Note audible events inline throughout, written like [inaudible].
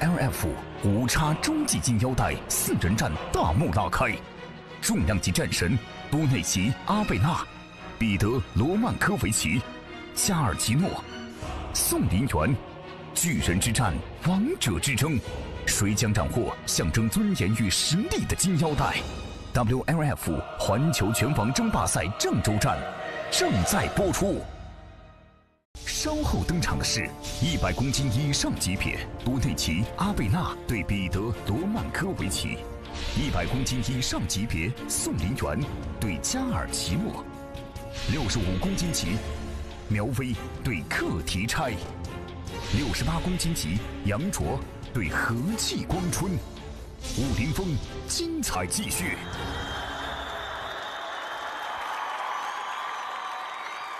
WLF 五叉终极金腰带四人战大幕拉开，重量级战神多内奇·阿贝纳、彼得·罗曼科维奇、加尔奇诺、宋林元，巨人之战，王者之争，谁将斩获象征尊严与实力的金腰带？WLF 环球拳王争霸赛郑州站正在播出。稍后登场的是一百公斤以上级别多内奇·阿贝纳对彼得·罗曼科维奇，一百公斤以上级别宋林元对加尔奇诺，六十五公斤级苗威对克提差，六十八公斤级杨卓对和气光春，武林风精彩继续。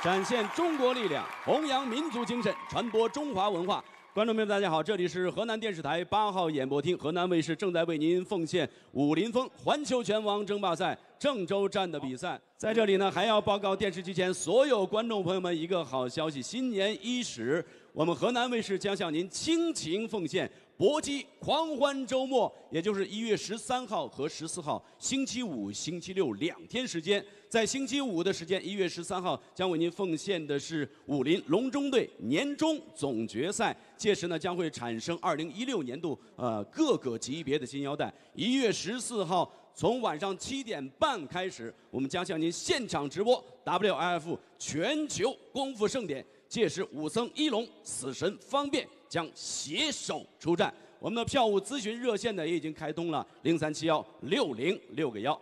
展现中国力量，弘扬民族精神，传播中华文化。观众朋友们，大家好，这里是河南电视台八号演播厅，河南卫视正在为您奉献武林风环球拳王争霸赛郑州站的比赛。在这里呢，还要报告电视机前所有观众朋友们一个好消息：新年伊始，我们河南卫视将向您倾情奉献。搏击狂欢周末，也就是一月十三号和十四号，星期五、星期六两天时间。在星期五的时间，一月十三号将为您奉献的是武林隆中队年终总决赛，届时呢将会产生二零一六年度呃各个级别的金腰带。一月十四号从晚上七点半开始，我们将向您现场直播 WLF 全球功夫盛典，届时武僧一龙、死神方便。将携手出战，我们的票务咨询热线呢也已经开通了，零三七幺六零六个幺。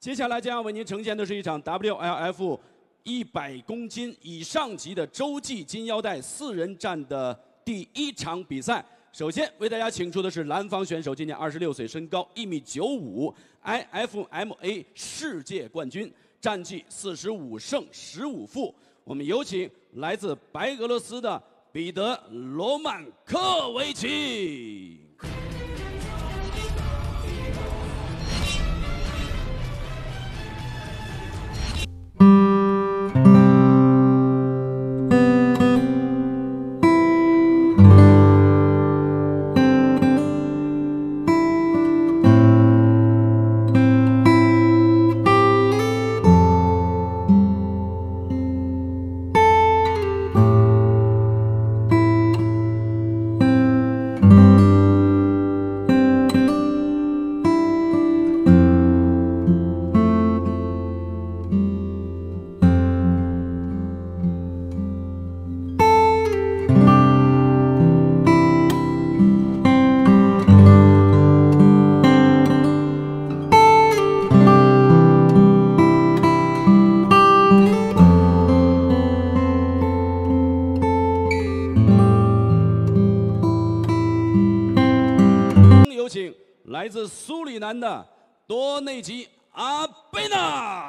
接下来将要为您呈现的是一场 WLF 一百公斤以上级的洲际金腰带四人战的第一场比赛。首先为大家请出的是蓝方选手，今年二十六岁，身高一米九五，IFMA 世界冠军，战绩四十五胜十五负。我们有请来自白俄罗斯的。彼得·罗曼科维奇。来自苏里南的多内吉阿贝纳。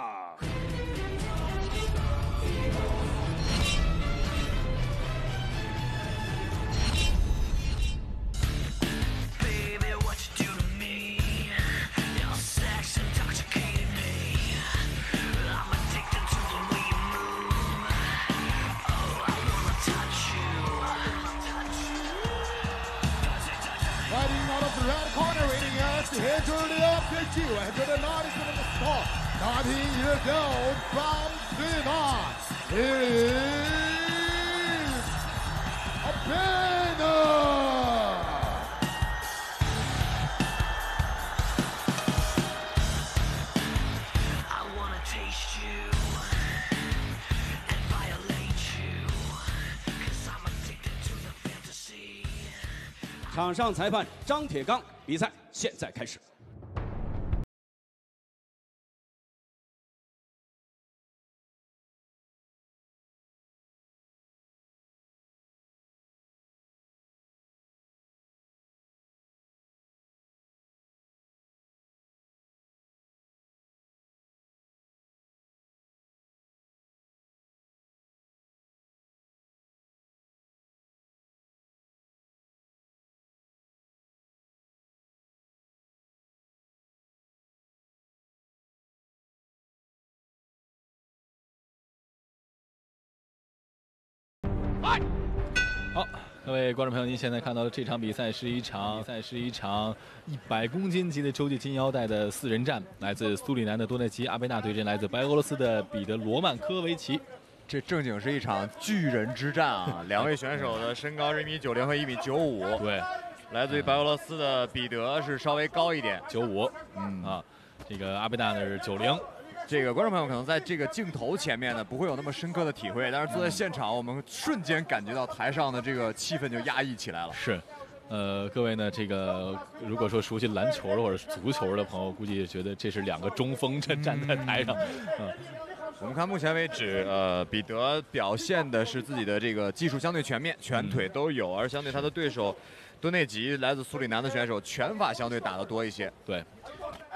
场上裁判张铁刚，比赛现在开始。各位观众朋友，您现在看到的这场比赛是一场赛是一场一百公斤级的洲际金腰带的四人战，来自苏里南的多内奇阿贝纳对阵来自白俄罗斯的彼得罗曼科维奇。这正经是一场巨人之战啊！两位选手的身高是一米九零和一米九五。对，来自于白俄罗斯的彼得是稍微高一点，九五嗯啊，这个阿贝纳呢是九零。这个观众朋友可能在这个镜头前面呢不会有那么深刻的体会，但是坐在现场，我们瞬间感觉到台上的这个气氛就压抑起来了。是，呃，各位呢，这个如果说熟悉篮球的或者是足球的朋友，估计觉得这是两个中锋站站在台上，嗯，我们看目前为止，呃，彼得表现的是自己的这个技术相对全面，全腿都有，而相对他的对手多内吉来自苏里南的选手，拳法相对打得多一些。对，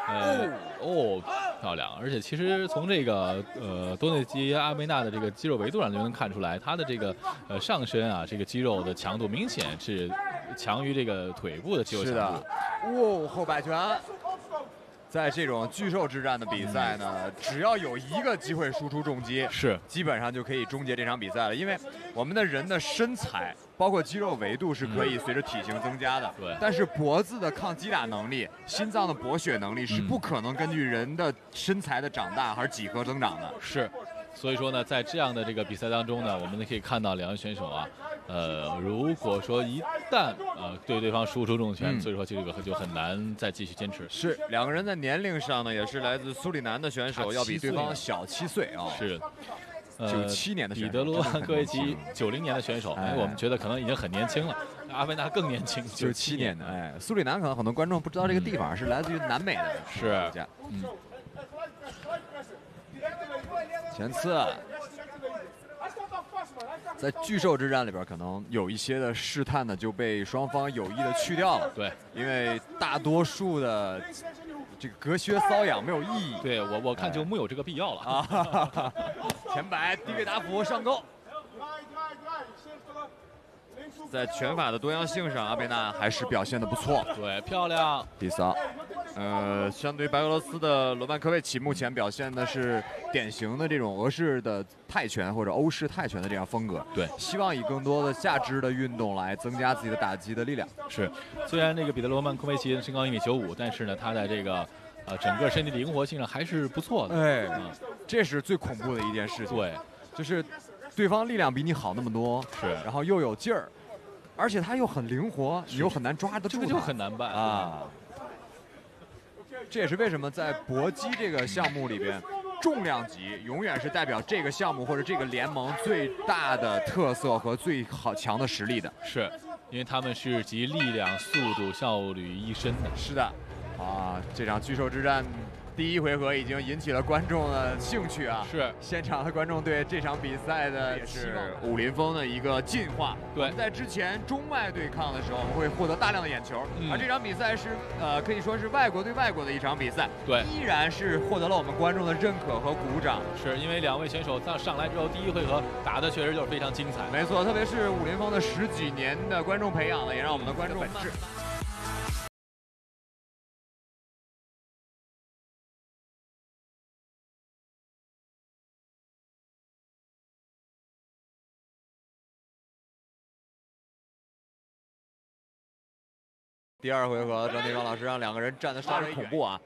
呃，哦，漂亮！而且其实从这个呃多内基阿梅纳的这个肌肉维度上就能看出来，他的这个呃上身啊，这个肌肉的强度明显是强于这个腿部的肌肉强度的。，哦，后摆拳。在这种巨兽之战的比赛呢，只要有一个机会输出重击，是基本上就可以终结这场比赛了。因为我们的人的身材，包括肌肉维度是可以随着体型增加的。对但是脖子的抗击打能力、心脏的搏血能力是嗯不可能根据人的身材的长大还是几何增长的。是，所以说呢，在这样的这个比赛当中呢，我们可以看到两位选手啊，呃，如果说一旦呃对对方输出重拳，嗯所以说这个就很难再继续坚持。是两个人在年龄上呢，也是来自苏里南的选手，要比对方小七岁啊。是。呃97年的选手彼得罗万科维奇九零年的选手，我们觉得可能已经很年轻了。阿维纳更年轻，九七年的，哎，苏里南可能很多观众不知道这个地方是来自于南美的是。嗯，前次在巨兽之战里边，可能有一些的试探呢就被双方有意的去掉了，对因为大多数的这个隔靴搔痒没有意义。对我我看就木有这个必要了。啊，[laughs] 前摆低位打斧上钩。在拳法的多样性上，阿贝纳还是表现的不错。对，漂亮。第三，呃，相对于白俄罗斯的罗曼科维奇，目前表现的是典型的这种俄式的泰拳或者欧式泰拳的这样风格。对希望以更多的下肢的运动来增加自己的打击的力量。是，虽然这个彼得罗曼科维奇身高一米九五，但是呢，他在这个呃整个身体灵活性上还是不错的。哎嗯，这是最恐怖的一件事情。对，就是对方力量比你好那么多，是然后又有劲儿，而且他又很灵活，你又很难抓得住，这个就很难办。啊。这也是为什么在搏击这个项目里边，重量级永远是代表这个项目或者这个联盟最大的特色和最好强的实力的。是，因为他们是集力量、速度、效率于一身的。是的，啊，这场巨兽之战第一回合已经引起了观众的兴趣啊。是，现场的观众对这场比赛的也是武林风的一个进化。对在之前中外对抗的时候，我们会获得大量的眼球，嗯而这场比赛是呃可以说是外国对外国的一场比赛，对依然是获得了我们观众的认可和鼓掌。是因为两位选手上上来之后，第一回合打的确实就是非常精彩。没错，特别是武林风的十几年的观众培养呢，也让我们的观众本第二回合，张立刚老师让两个人站的稍微恐怖啊。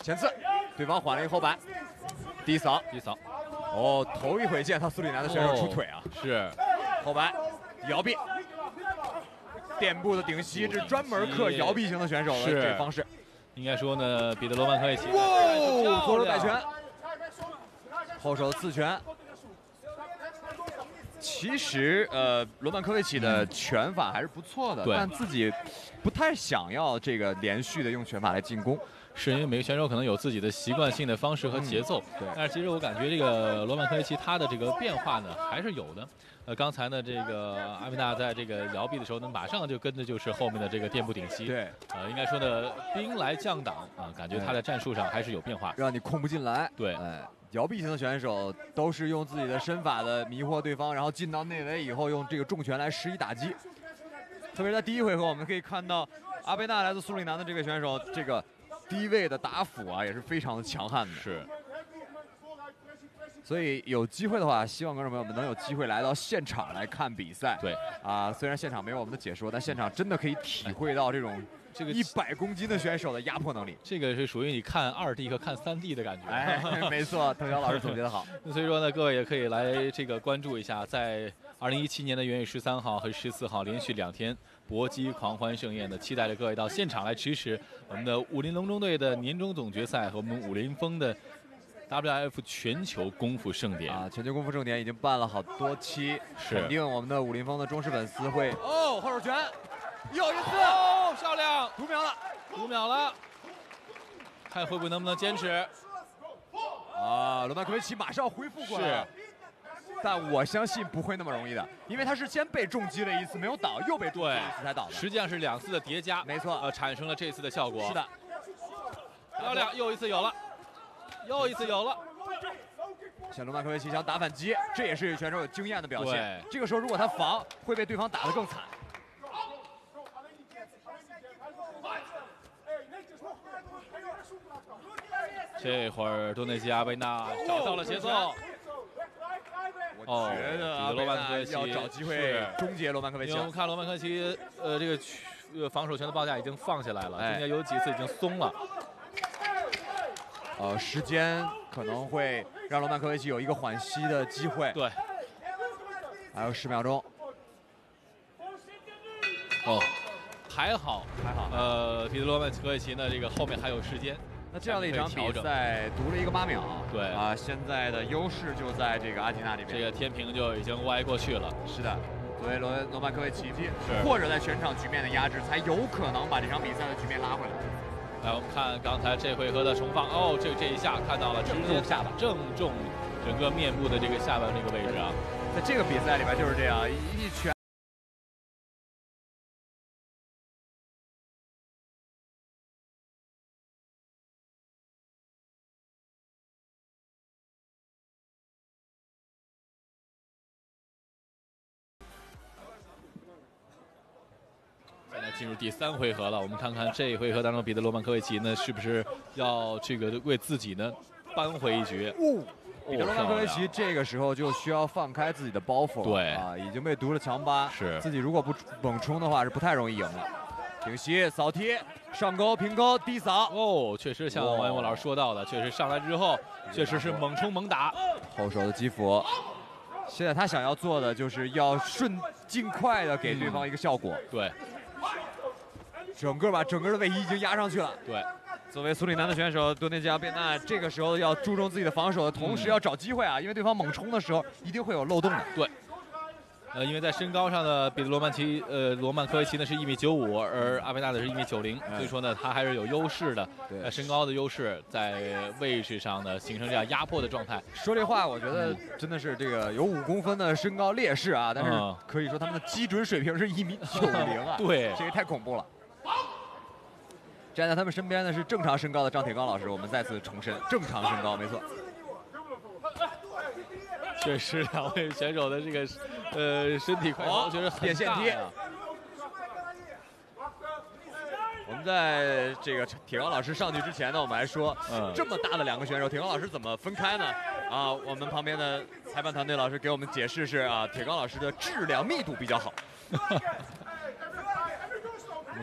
前刺，对方缓了一后摆，低扫，低扫，哦，头一回见他苏里南的选手出腿啊，是。后摆，摇臂，垫步的顶膝，这专门克摇臂型的选手的是。这个方式。应该说呢，彼得罗曼科维奇，哇，左手摆拳，后手刺拳。其实，呃，罗曼科维奇的拳法还是不错的，对但自己不太想要这个连续的用拳法来进攻。是因为每个选手可能有自己的习惯性的方式和节奏，对但是其实我感觉这个罗曼科维奇他的这个变化呢还是有的。呃，刚才呢这个阿维纳在这个摇臂的时候呢，马上就跟着就是后面的这个垫步顶膝。，对，呃，应该说呢兵来将挡啊，感觉他在战术上还是有变化。让你控不进来。对哎，摇臂型的选手都是用自己的身法的迷惑对方，然后进到内围以后用这个重拳来施以打击。特别是在第一回合，我们可以看到阿贝纳来自苏里南的这个选手，这个低位的打斧啊也是非常的强悍的。是，所以有机会的话，希望观众朋友们能有机会来到现场来看比赛。对啊，虽然现场没有我们的解说，但现场真的可以体会到这种这个一百公斤的选手的压迫能力。这个是属于你看二 D 和看三 D 的感觉。哎，[laughs] 没错，滕晓老师总结的好。[laughs] 所以说呢，各位也可以来这个关注一下，在二零一七年的元月十三号和十四号连续两天搏击狂欢盛宴的，期待着各位到现场来支持我们的武林龙中队的年终总决赛和我们武林风的 WF 全球功夫盛典。啊，全球功夫盛典已经办了好多期，是肯定我们的武林风的忠实粉丝会哦，后手拳，又一次哦，漂亮，读秒了五秒了，看会不会能不能坚持。啊，罗曼科维奇马上恢复过来了。但我相信不会那么容易的，因为他是先被重击了一次没有倒，又被重击一次才倒的。实际上是两次的叠加，没错呃，产生了这次的效果。是的，漂亮，又一次有了，又一次有了。像罗曼科维奇想打反击，这也是选手有经验的表现。这个时候如果他防，会被对方打得更惨。这会儿多内基阿贝纳找到了节奏，我觉得哦罗曼科维奇要找机会终结罗曼科维奇了因为我们。看罗曼科奇，呃，这个呃防守权的报价已经放下来了，哎中间有几次已经松了。呃，时间可能会让罗曼科维奇有一个缓息的机会。对，还有十秒钟，哦，还好，还好。呃，彼得罗曼科维奇呢，这个后面还有时间。那这样的一场比赛读了一个八秒，对啊，现在的优势就在这个阿提娜这边。这个天平就已经歪过去了。是的，作为罗罗曼科维奇，是或者在全场局面的压制，才有可能把这场比赛的局面拉回来。来，我们看刚才这回合的重放，哦，这这一下看到了，正中下巴正中整个面部的这个下巴这个位置啊。在这个比赛里边就是这样，一一拳。第三回合了，我们看看这一回合当中，彼得罗曼科维奇呢，是不是要这个为自己呢扳回一局？哦，彼得哦罗曼科维奇这个时候就需要放开自己的包袱了。对啊，已经被毒了强巴，是自己如果不猛冲的话，是不太容易赢的。平膝、扫踢、上勾、平勾、低扫，哦，确实像王一博老师说到的，确实上来之后，确实是猛冲猛打。后手的击斧。现在他想要做的就是要顺尽快的给对方一个效果，对整个把整个的位移已经压上去了。对，作为苏里南的选手，多内基阿贝纳这个时候要注重自己的防守的同时，要找机会啊，因为对方猛冲的时候一定会有漏洞的。对呃，因为在身高上呢，彼得罗曼奇呃罗曼科维奇呢是一米九五，而阿贝纳的是一米九零，哎所以说呢他还是有优势的，对呃身高的优势，在位置上呢形成这样压迫的状态。说这话，我觉得真的是这个有五公分的身高劣势啊，但是嗯可以说他们的基准水平是一米九零啊，[laughs] 对这个太恐怖了。站在他们身边的是正常身高的张铁刚老师，我们再次重申，正常身高，没错。确实，两位选手的这个呃身体块头哦确实很变线踢大呀我们在这个铁刚老师上去之前呢，我们还说，嗯这么大的两个选手，铁刚老师怎么分开呢？啊，我们旁边的裁判团队老师给我们解释是啊，铁刚老师的质量密度比较好。[laughs]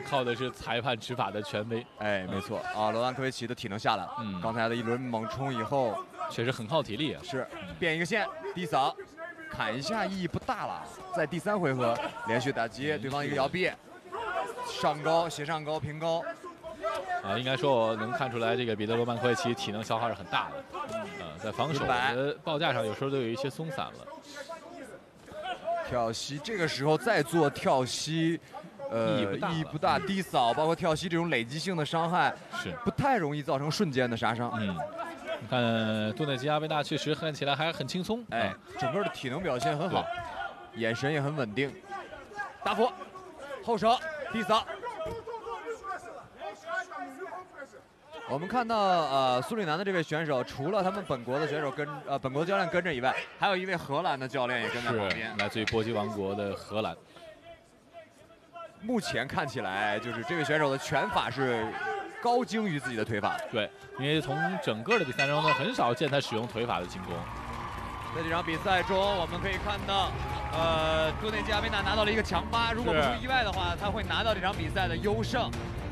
靠的是裁判执法的权威，哎，没错啊，罗兰科维奇的体能下来了。嗯刚才的一轮猛冲以后确实很耗体力啊。是变一个线，低扫，砍一下意义不大了。在第三回合连续打击，对方一个摇臂，上高斜上高平高，啊，应该说我能看出来，这个彼得罗曼科维奇体能消耗是很大的，呃，在防守明白的报价上有时候都有一些松散了。跳膝，这个时候再做跳膝，呃，意义不大。低扫包括跳膝这种累积性的伤害，是，不太容易造成瞬间的杀伤。嗯，你看杜内基阿贝纳确实看起来还很轻松，哎啊，整个的体能表现很好，眼神也很稳定。大佛，后手低扫。我们看到，呃，苏里南的这位选手，除了他们本国的选手跟呃本国教练跟着以外，还有一位荷兰的教练也跟在旁边。来自于波基王国的荷兰，目前看起来，就是这位选手的拳法是高精于自己的腿法。对，因为从整个的比赛中呢，很少见他使用腿法的进攻。在这场比赛中，我们可以看到，呃，多内基阿维纳拿到了一个强八，如果不出意外的话，他会拿到这场比赛的优胜。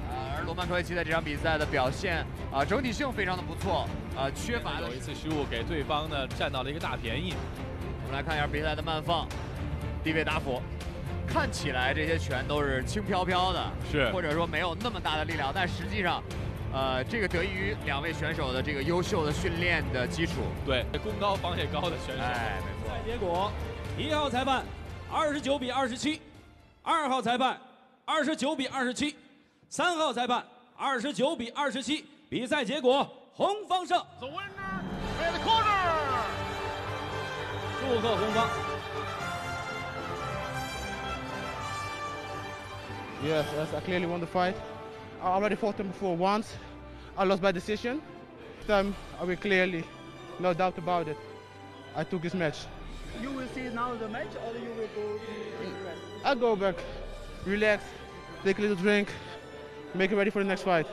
呃，而罗曼科维奇在这场比赛的表现啊，整体性非常的不错，啊，缺乏的有一次失误给对方呢占到了一个大便宜。我们来看一下比赛的慢放，低位打斧，看起来这些拳都是轻飘飘的，是或者说没有那么大的力量，但实际上，呃，这个得益于两位选手的这个优秀的训练的基础。对，攻高防也高的选手。哎，没错。结果，一号裁判二十九比二十七，二号裁判二十九比二十七，三号裁判二十九比二十七。比赛结果，红方胜。The winner corner. 祝贺红方。Yes, yes, I clearly won the fight. I already fought him before once. I lost by decision. This time I will clearly, no doubt about it. I took this match. You will see now the match or you will go to rest? I go back, relax, take a little drink, make it ready for the next fight.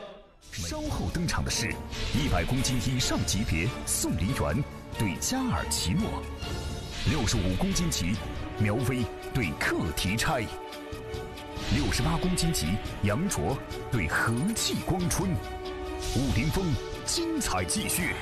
稍后登场的是一百公斤以上级别宋林元对加尔奇诺，六十五公斤级苗威对克提差， 六十八公斤级杨卓对和气光春，武林风精彩继续。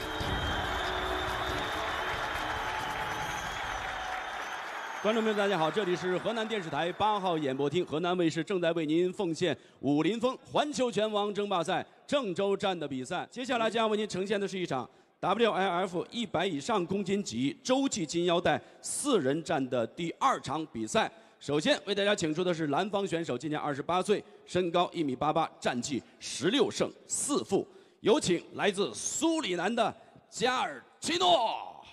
观众朋友，大家好，这里是河南电视台八号演播厅，河南卫视正在为您奉献武林风环球拳王争霸赛郑州站的比赛。接下来将为您呈现的是一场 WLF 一百以上公斤级洲际金腰带四人战的第二场比赛。首先为大家请出的是蓝方选手，今年二十八岁，身高一米八八，战绩十六胜四负。有请来自苏里南的加尔奇诺。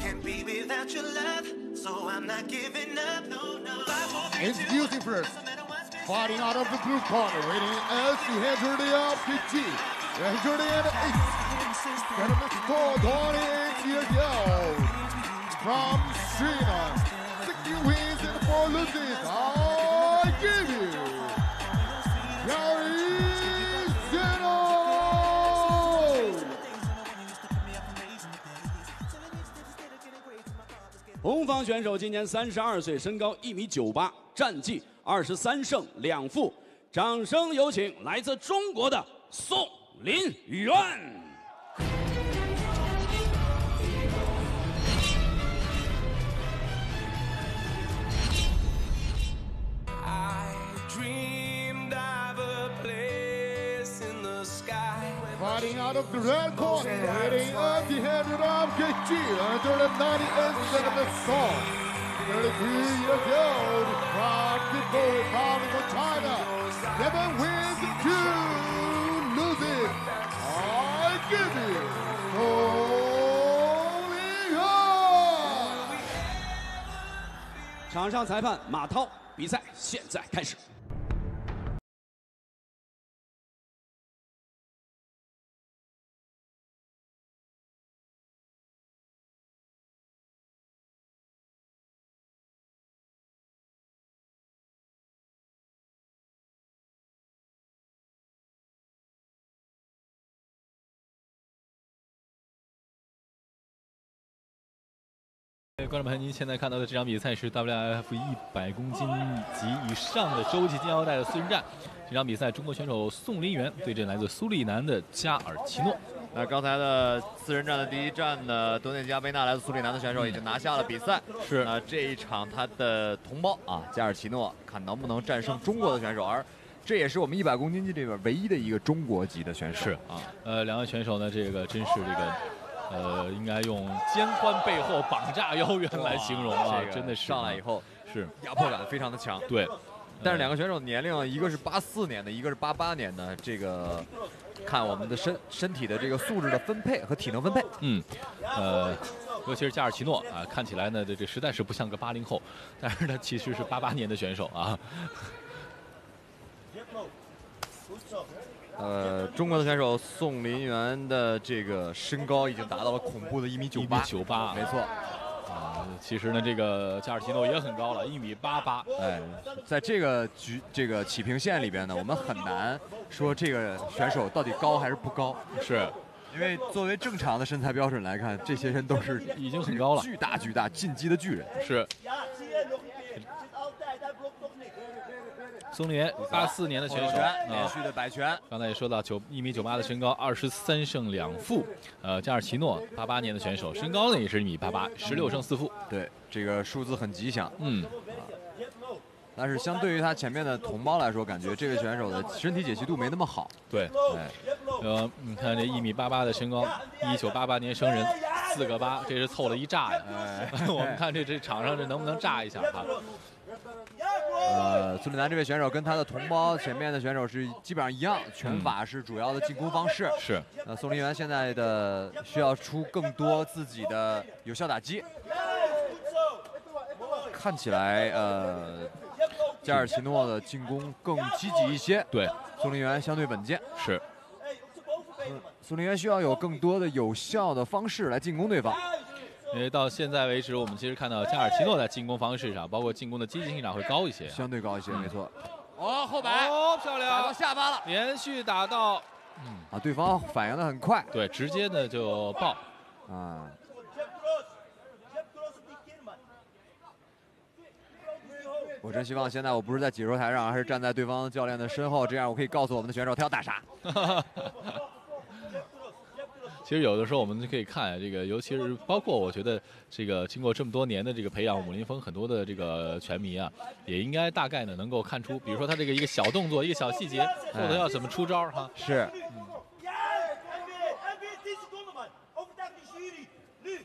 Can't be without your love, so I'm not giving up. No, no. Introducing first, fighting out of the blue corner, waiting as the 150 108 centimeters tall, 28 years old, from Sweden, 60 wins and 4 losses. I give you, Gary Zeno! 红方选手今年三十二岁，身高一米九八，战绩二十三胜两负。掌声有请来自中国的宋林元。I dreamed of a place in the sky. Fighting out of the red corner, waiting at the head of KG, under the 98 centimeter tall. 33 years old, from People Republic of China. Seven wins, two 场上裁判马涛，比赛现在开始。观众朋友，您现在看到的这场比赛是 WF 一百公斤级以上的洲际金腰带的四人战。这场比赛，中国选手宋林元对阵来自苏里南的加尔奇诺。那刚才的四人战的第一战呢，多内基阿贝纳来自苏里南的选手已经拿下了比赛。是那这一场他的同胞啊，加尔奇诺，看能不能战胜中国的选手，而这也是我们一百公斤级里边唯一的一个中国籍的选手。是啊，呃，两位选手呢，这个真是这个，呃，应该用肩宽背后、绑架腰圆来形容啊，这个真的是上来以后是压迫感非常的强。对。但是两个选手年龄，一个是八四年的，一个是八八年的，这个看我们的身身体的这个素质的分配和体能分配。嗯，呃，尤其是加尔奇诺啊，看起来呢，这这实在是不像个八零后，但是他其实是八八年的选手啊。[laughs] 呃，中国的选手宋林元的这个身高已经达到了恐怖的一米九八，一米九八，没错。啊，其实呢，这个加尔奇诺也很高了，一米八八。哎，在这个局这个起平线里边呢，我们很难说这个选手到底高还是不高，是因为作为正常的身材标准来看，这些人都是已经很高了。巨大巨大进击的巨人。是松林，八四年的选手连续的摆拳，刚才也说到九一米九八的身高，二十三胜两负。呃，加尔奇诺八八年的选手，身高呢也是一米八八，十六胜四负。对这个数字很吉祥。嗯，但是相对于他前面的同胞来说，感觉这位选手的身体解析度没那么好。对。哎，呃，你看这一米八八的身高，一九八八年生人，四个八，这是凑了一炸呀。哎 [laughs] 我们看这这场上这能不能炸一下哈？呃，苏里南这位选手跟他的同胞前面的选手是基本上一样，拳法是主要的进攻方式。是。那宋林元现在的需要出更多自己的有效打击。看起来，呃，加尔奇诺的进攻更积极一些。对，宋林元相对稳健。是。宋林元需要有更多的有效的方式来进攻对方。因为到现在为止，我们其实看到加尔奇诺在进攻方式上，包括进攻的积极性上会高一些，相对高一些，嗯。没错。哦，后摆，哦，漂亮，打到下巴了，连续打到，嗯。啊，对方反应的很快，对，直接的就爆，啊。我真希望现在我不是在解说台上，而是站在对方教练的身后，这样我可以告诉我们的选手他要打啥。[laughs] 其实有的时候我们就可以看这个，尤其是包括我觉得这个经过这么多年的这个培养，武林风很多的这个拳迷啊，也应该大概呢能够看出，比如说他这个一个小动作、一个小细节，或者要怎么出招哈。是。Ja, en weer, en weer 10 seconden, man. Overtuig die jury. Nu.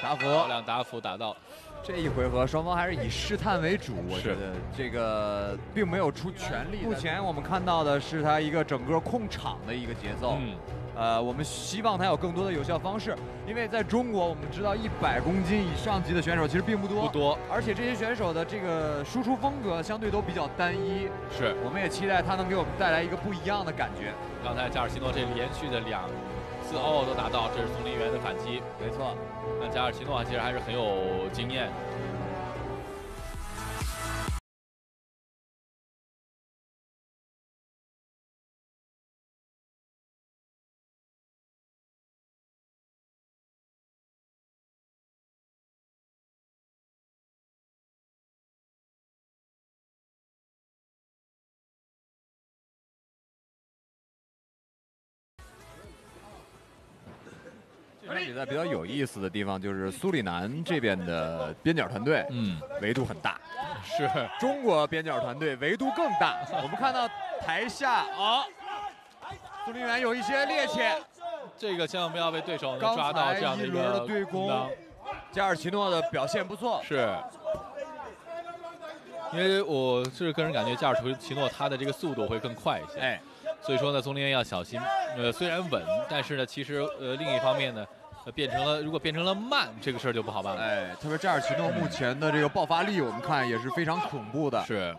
打漂斧，亮打斧打到，这一回合双方还是以试探为主，我觉是得这个并没有出全力。目前我们看到的是他一个整个控场的一个节奏。嗯，呃，我们希望他有更多的有效方式，因为在中国我们知道一百公斤以上级的选手其实并不多，不多，而且这些选手的这个输出风格相对都比较单一，是。我们也期待他能给我们带来一个不一样的感觉。刚才加尔西诺这连续的两次哦都拿到，这是丛林猿的反击。没错，那加尔奇诺其实还是很有经验。比赛比较有意思的地方就是苏里南这边的边角团队，嗯，维度很大，[laughs] 是中国边角团队维度更大。[laughs] 我们看到台下啊，苏林元有一些趔趄，这个千万不要被对手能抓到这样的一个的对攻当，加尔奇诺的表现不错，是。因为我是个人感觉加尔奇诺他的这个速度会更快一些，哎，所以说呢，丛林员要小心。呃，虽然稳，但是呢，其实呃另一方面呢，呃变成了如果变成了慢，这个事儿就不好办了。哎，特别加尔奇诺目前的这个爆发力，我们看也是非常恐怖的。是.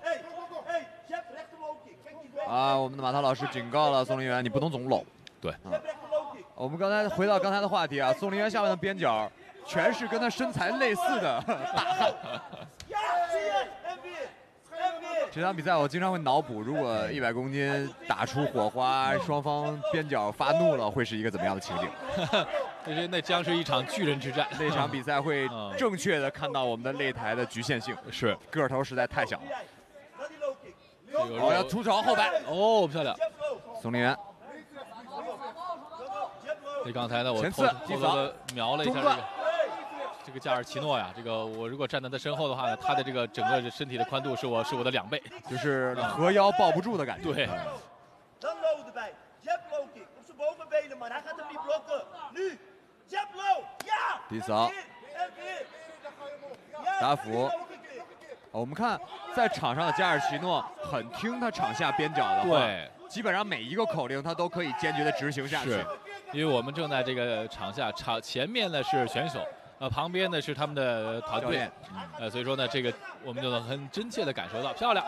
啊，我们的马涛老师警告了宋林元，你不能总搂。对 kick. 我们刚才回到刚才的话题啊，宋林元下面的边角全是跟他身材类似的大汉。[laughs] 这场比赛我经常会脑补，如果一百公斤打出火花，双方边角发怒了，会是一个怎么样的情景？[laughs] 那是那将是一场巨人之战。那场比赛会嗯 [laughs] 正确的看到我们的擂台的局限性，[laughs] 是个头实在太小了。哦，要出手后摆，哦，漂亮。宋林元以刚才呢，我前偷偷偷的瞄了一下这个这个加尔奇诺呀，这个我如果站在他身后的话呢，他的这个整个身体的宽度是我是我的两倍。就是 [laughs] 合腰抱不住的感觉。对迪四，达福。我们看，在场上的加尔奇诺很听他场下边角的话，对，基本上每一个口令他都可以坚决的执行下去。因为我们正在这个场下，场前面呢是选手，呃，旁边呢是他们的团队，呃，所以说呢，这个我们就能很真切的感受到，漂亮，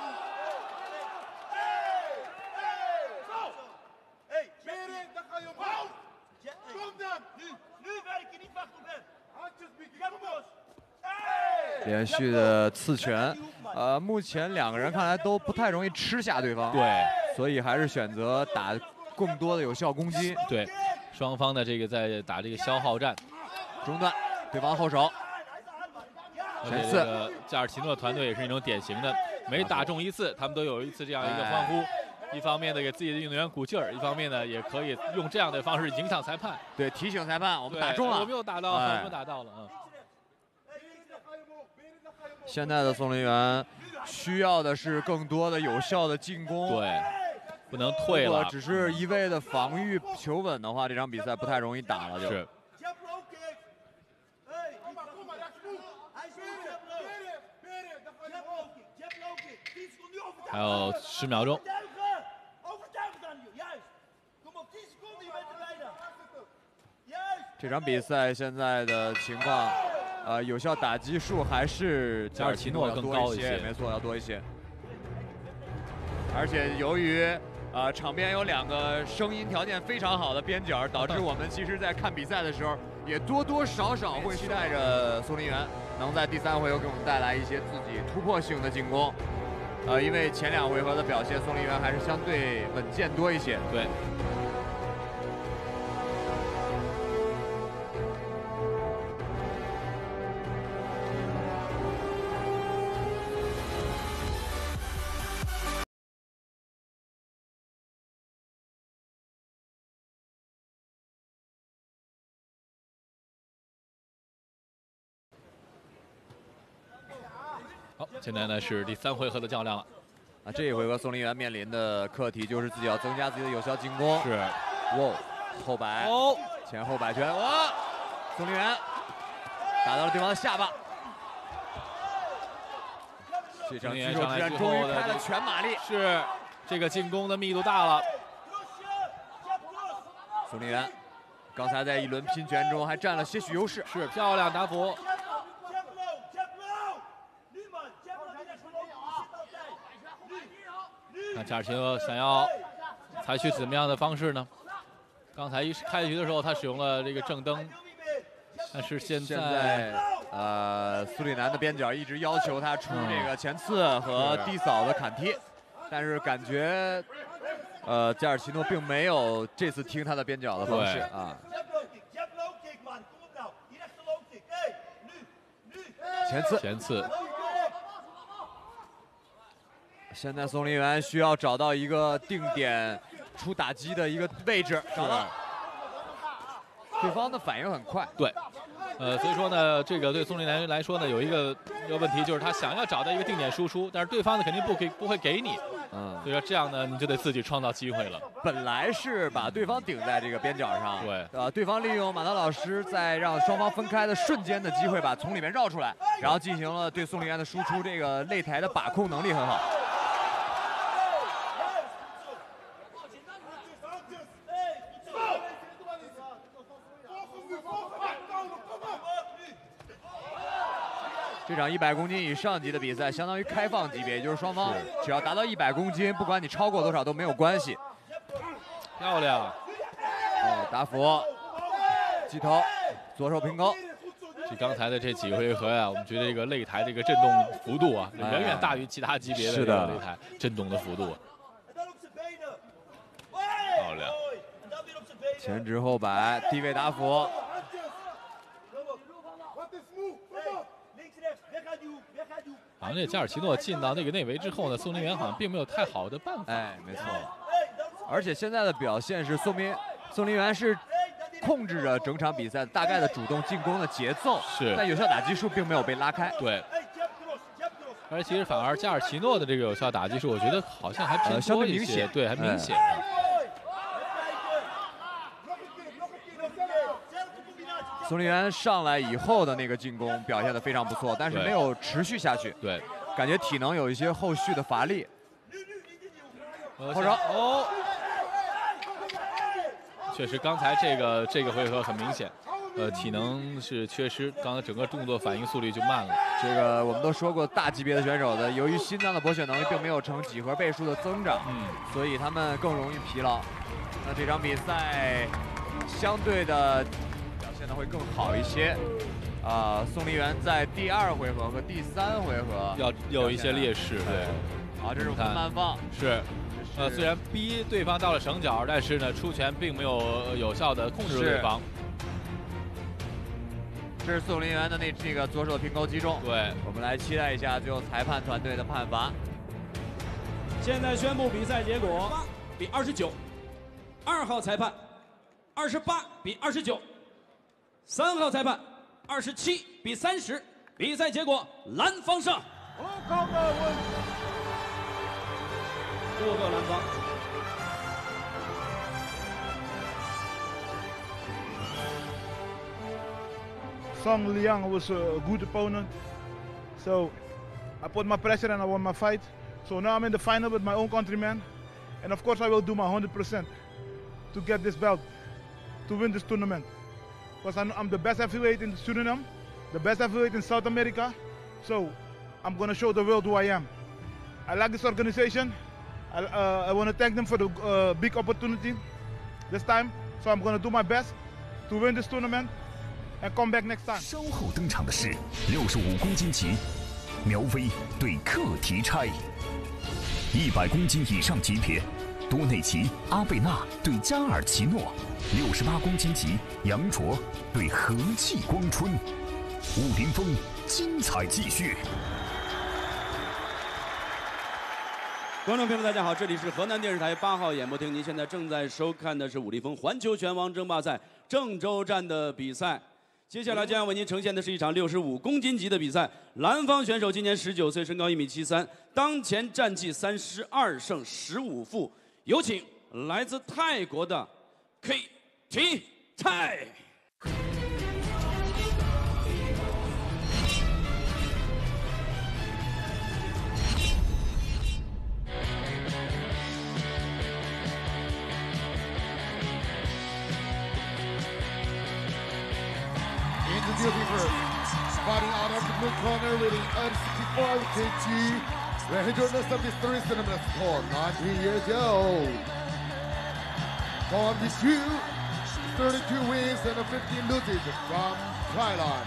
连续的刺拳。呃，目前两个人看来都不太容易吃下对方，对所以还是选择打更多的有效攻击。对，双方的这个在打这个消耗战，中断，对方后手，这个加尔奇诺团队也是一种典型的，每打中一次，他们都有一次这样一个欢呼。一方面呢，给自己的运动员鼓劲儿；一方面呢，也可以用这样的方式影响裁判。对，提醒裁判，我我们打中了我们。又打到，了我们打到了，嗯。现在的宋林元需要的是更多的有效的进攻对不能退了只是一味的防御求稳的话这场比赛不太容易打了就。是。还有十秒钟。这场比赛现在的情况呃，有效打击数还是加尔奇诺要更多一些，高一些没错，要多一些。而且由于呃场边有两个声音条件非常好的边角，导致我们其实在看比赛的时候，也多多少少会期待着宋林元能在第三回合给我们带来一些自己突破性的进攻。呃，因为前两回合的表现，宋林元还是相对稳健多一些。对，现在呢是第三回合的较量了。啊，这一回合宋林元面临的课题就是自己要增加自己的有效进攻。是，哇，后摆，哦，前后摆拳，哇，宋林元打到了对方的下巴。这场宋林元肌肉之战终于开了全马力。是，这个进攻的密度大了。宋林元刚才在一轮拼拳中还占了些许优势。是漂亮打斧，那加尔奇诺想要采取怎么样的方式呢？刚才一开局的时候，他使用了这个正蹬.但是现现在在，呃，苏里南的边角一直要求他出这个前刺和是低扫的砍踢，但是感觉，呃，加尔奇诺并没有这次听他的边角的方式啊。Jab low kick, jab 现在宋林元需要找到一个定点出打击的一个位置，找到。对方的反应很快，对，呃，所以说呢，这个对宋林元来说呢，有一个一个问题，就是他想要找到一个定点输出，但是对方呢肯定不给不会给你，嗯，所以说这样呢，你就得自己创造机会了。本来是把对方顶在这个边角上，对呃，对方利用马涛老师在让双方分开的瞬间的机会，把从里面绕出来，然后进行了对宋林元的输出，这个擂台的把控能力很好。这场一百公斤以上级的比赛，相当于开放级别，也就是双方只要达到一百公斤，不管你超过多少都没有关系。漂亮，哦，达福，击头，左手平勾，这刚才的这几回合呀、我们觉得这个擂台这个震动幅度啊，哎远远大于其他级别的擂台震动的幅度。Zijn benen. 前直后摆，低位打斧，好像这加尔奇诺进到那个内围之后呢，宋林元好像并没有太好的办法。哎，没错。而且现在的表现是宋明宋林元是控制着整场比赛大概的主动进攻的节奏，是但有效打击数并没有被拉开。对.而其实反而加尔奇诺的这个有效打击数，我觉得好像还偏多一些，对明显对，还明哎显。宋林元上来以后的那个进攻表现的非常不错，但是没有持续下去，对，感觉体能有一些后续的乏力。后场哦，确实刚才这个这个回合很明显，呃，体能是缺失，刚才整个动作反应速率就慢了。这个我们都说过，大级别的选手的，由于心脏的搏血能力并没有呈几何倍数的增长，嗯，所以他们更容易疲劳。那这场比赛相对的表现的会更好一些。啊，宋丽媛在第二回合和第三回合要有一些劣势，对。好，这是看分慢放，是，呃，虽然逼对方到了绳角，但是呢，出拳并没有有效的控制住对方。这是宋林元的那这个左手平勾击中。对，我们来期待一下最后裁判团队的判罚。现在宣布比赛结果：比二十九，二号裁判二十八比二十九，三号裁判二十七比三十。比赛结果，蓝方胜。六个蓝方。 Song Liang was a good opponent. So I put my pressure and I won my fight. So now I'm in the final with my own countryman. And of course I will do my 100% to get this belt, to win this tournament. Because I'm, I'm the best heavyweight in Suriname, the best heavyweight in South America. So I'm going to show the world who I am. I like this organization. I, uh, I want to thank them for the uh, big opportunity this time. So I'm going to do my best to win this tournament and come back next time. 稍后登场的是六十五公斤级苗威对克提差，一百公斤以上级别多内奇阿贝纳对加尔奇诺，六十八公斤级杨卓对和气光春，武林风精彩继续。观众朋友们，大家好，这里是河南电视台八号演播厅，您现在正在收看的是武林风环球拳王争霸赛郑州站的比赛。接下来将要为您呈现的是一场六十五公斤级的比赛。蓝方选手今年十九岁，身高一米七三，当前战绩三十二胜十五负。有请来自泰国的 KT 泰。tall, 19 years old. From the two, 32 wins and 15 losses from Thailand.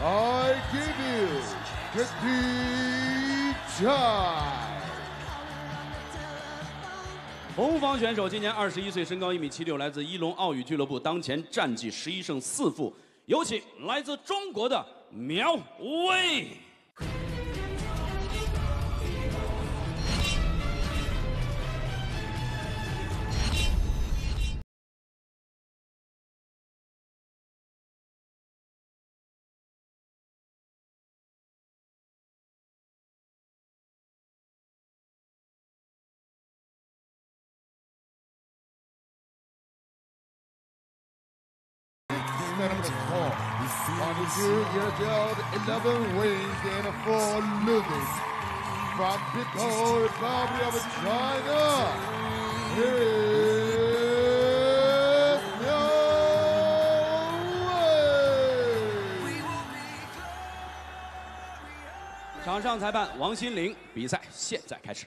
I give you Kitty Chai. 红方选手今年二十一岁，身高一米七六，来自一龙奥羽俱乐部，当前战绩十一胜四负。有请来自中国的苗威。 centimeters tall. 22 years old, 11 wins and 4 losses. From People's Republic of China, here is Liu Wei. 场上裁判王心凌，比赛现在开始。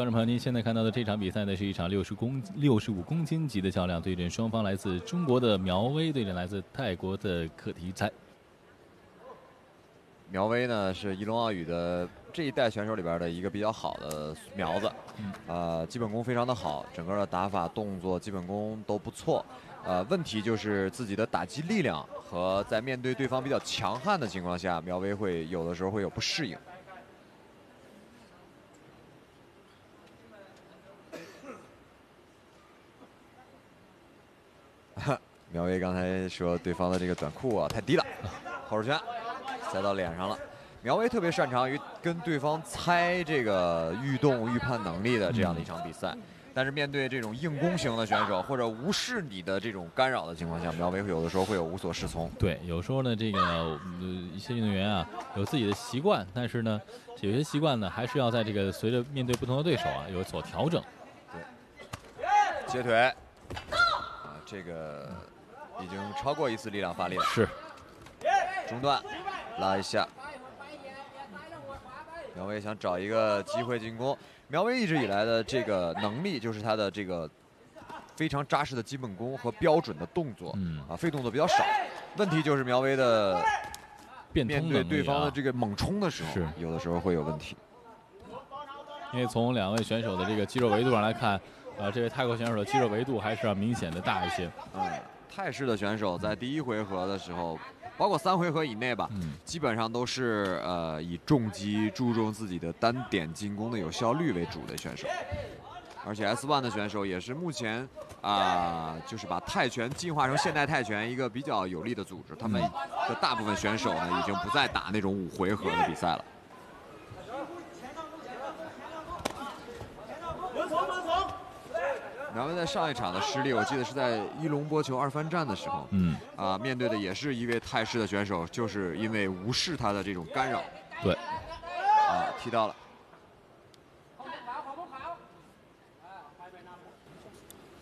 观众朋友，您现在看到的这场比赛呢，是一场六十公六十五公斤级的较量，对阵双方来自中国的苗威对阵来自泰国的克提猜。苗威呢是一龙奥羽的这一代选手里边的一个比较好的苗子，嗯呃，基本功非常的好，整个的打法动作基本功都不错。呃，问题就是自己的打击力量和在面对对方比较强悍的情况下，苗威会有的时候会有不适应。苗威刚才说对方的这个短裤啊太低了，[laughs] 后手拳塞到脸上了。苗威特别擅长于跟对方猜这个预动预判能力的这样的一场比赛。但是面对这种硬攻型的选手，或者无视你的这种干扰的情况下，苗威有的时候会有无所适从。对，有时候呢，这个呃一些运动员啊有自己的习惯，但是呢，有些习惯呢还是要在这个随着面对不同的对手啊有所调整。对接腿，啊，这个已经超过一次力量发力了。是，中断，拉一下。苗威想找一个机会进攻。苗威一直以来的这个能力就是他的这个非常扎实的基本功和标准的动作，嗯啊，废动作比较少。问题就是苗威的变面对通能力啊对方的这个猛冲的时候是，有的时候会有问题。因为从两位选手的这个肌肉维度上来看，呃，这位泰国选手的肌肉维度还是要明显的大一些。嗯，泰式的选手在第一回合的时候，包括三回合以内吧，嗯基本上都是呃以重击注重自己的单点进攻的有效率为主的选手。而且 S One 的选手也是目前啊、就是把泰拳进化成现代泰拳一个比较有力的组织。他们的大部分选手呢，已经不再打那种五回合的比赛了。苗威在上一场的失利，我记得是在一龙波球二番战的时候，嗯，啊，面对的也是一位泰式的选手，就是因为无视他的这种干扰，对，啊，踢到了。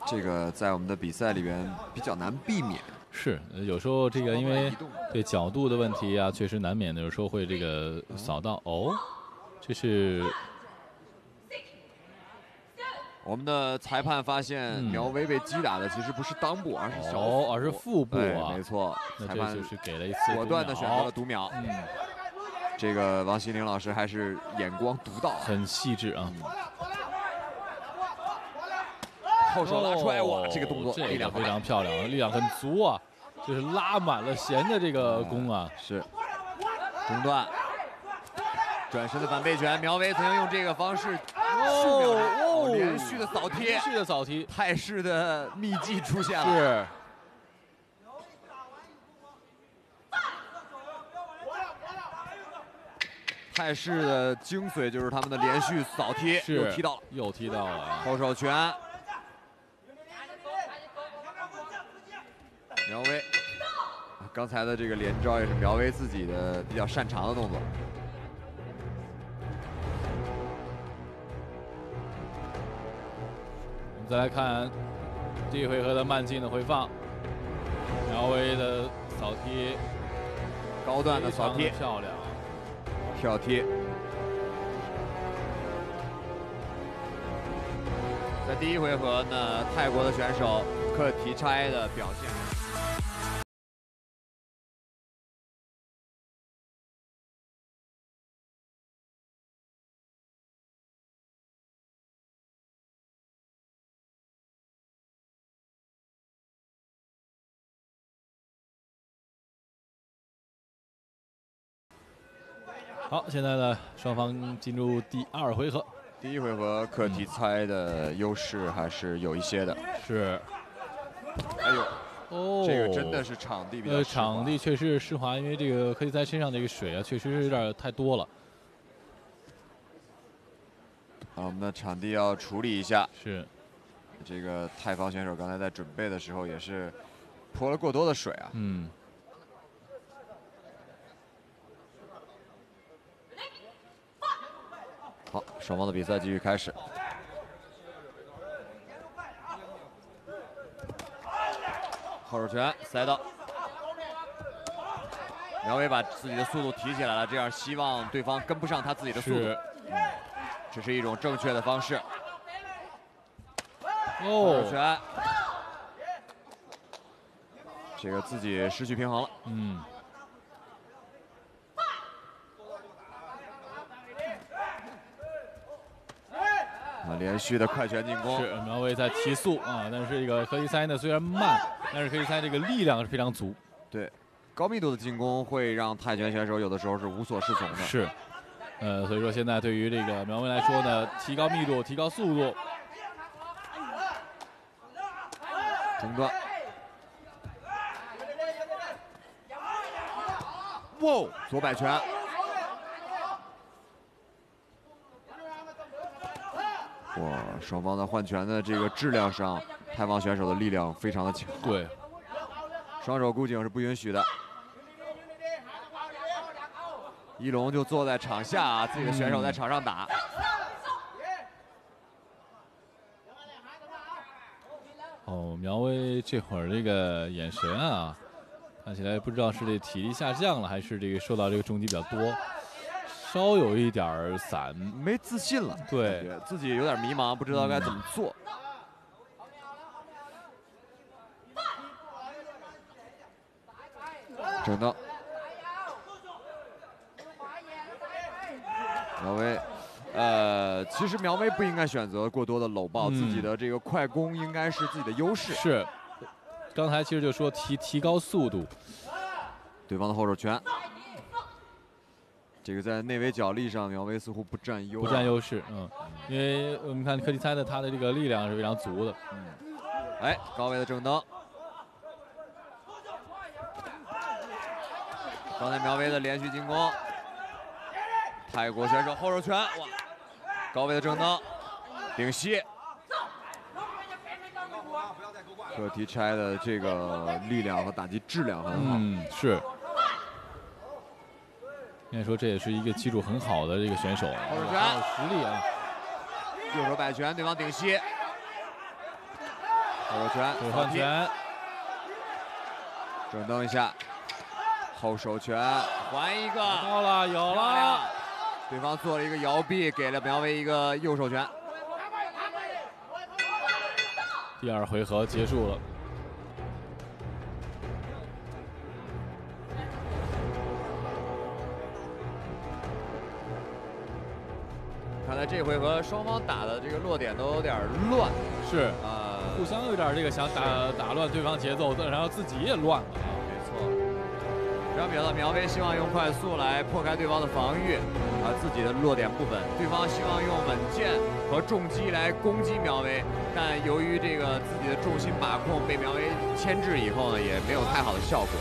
这个在我们的比赛里边比较难避免，是，呃有时候这个因为对角度的问题啊，确实难免的，有时候会这个扫到。哦，这是我们的裁判发现嗯。苗威被击打的其实不是裆部，而是小哦，腹而是腹部没错，裁判就是给了一次果断的选择了读秒。嗯，这个王心凌老师还是眼光独到啊，很细致啊。后手拉出来，哇，哦这个动作这个力量非常漂亮，力量很足啊，就是拉满了弦的这个弓啊。是。中断，转身的反背拳，苗威曾经用这个方式数秒钟哦连续的扫踢连，续的扫踢，泰式的秘技出现了。是泰式的精髓就是他们的连续扫踢，是又踢到了又踢到了啊。后手拳。苗威，刚才的这个连招也是苗威自己的比较擅长的动作。再来看第一回合的慢镜的回放，苗威的扫踢，高段的扫踢漂亮。跳踢。在第一回合呢，泰国的选手克提差的表现。好，现在呢，双方进入第二回合，第一回合克提猜的优势还是有一些的。是哎呦，哦，这个真的是场地比较场地确实是湿滑，因为这个科技在身上这个水啊，确实是有点太多了。好，我们的场地要处理一下。是，这个泰方选手刚才在准备的时候也是泼了过多的水啊。嗯，好，双方的比赛继续开始。后手拳塞到，苗伟把自己的速度提起来了，这样希望对方跟不上他自己的速度是。这是一种正确的方式。后哦手，拳，这个自己失去平衡了。嗯，连续的快拳进攻。是苗威在提速啊，但是这个科技赛呢虽然慢，但是科技赛这个力量是非常足。对，高密度的进攻会让泰拳选手有的时候是无所适从的。是，呃，所以说现在对于这个苗威来说呢，提高密度、提高速度，中断。哇，左摆拳，哇，双方在换拳的这个质量上，泰方选手的力量非常的强。对，双手箍颈是不允许的。一龙就坐在场下啊，自己的选手在场上打。哦，苗威这会儿这个眼神啊，看起来不知道是这体力下降了，还是这个受到这个重击比较多，稍有一点儿散，没自信了，对。自己有点迷茫，不知道该怎么做。整到。苗威，呃，其实苗威不应该选择过多的搂抱，嗯。自己的这个快攻应该是自己的优势。是，刚才其实就说提提高速度，对方的后手拳，这个在内围角力上，苗威似乎不占优，不占优势，嗯，因为我们看科迪猜的他的这个力量是非常足的，嗯，哎，高位的正蹬。刚才苗威的连续进攻，泰国选手后手拳，哇，高位的正蹬，顶膝。科提拆的这个力量和打击质量很好，嗯，是。应该说这也是一个技术很好的这个选手，后手拳很有实力啊，右手摆拳，对方顶膝，后手拳，有扫踢换拳，转动一下，后手拳还一个，到了，有了，对方做了一个摇臂，给了苗威一个右手拳。第二回合结束了，这回合双方打的这个落点都有点乱，是，呃，互相有点这个想打打乱对方节奏，然后自己也乱了啊，没错。这场比赛，苗威希望用快速来破开对方的防御，啊，自己的落点不稳；对方希望用稳健和重击来攻击苗威，但由于这个自己的重心把控被苗威牵制以后呢，也没有太好的效果。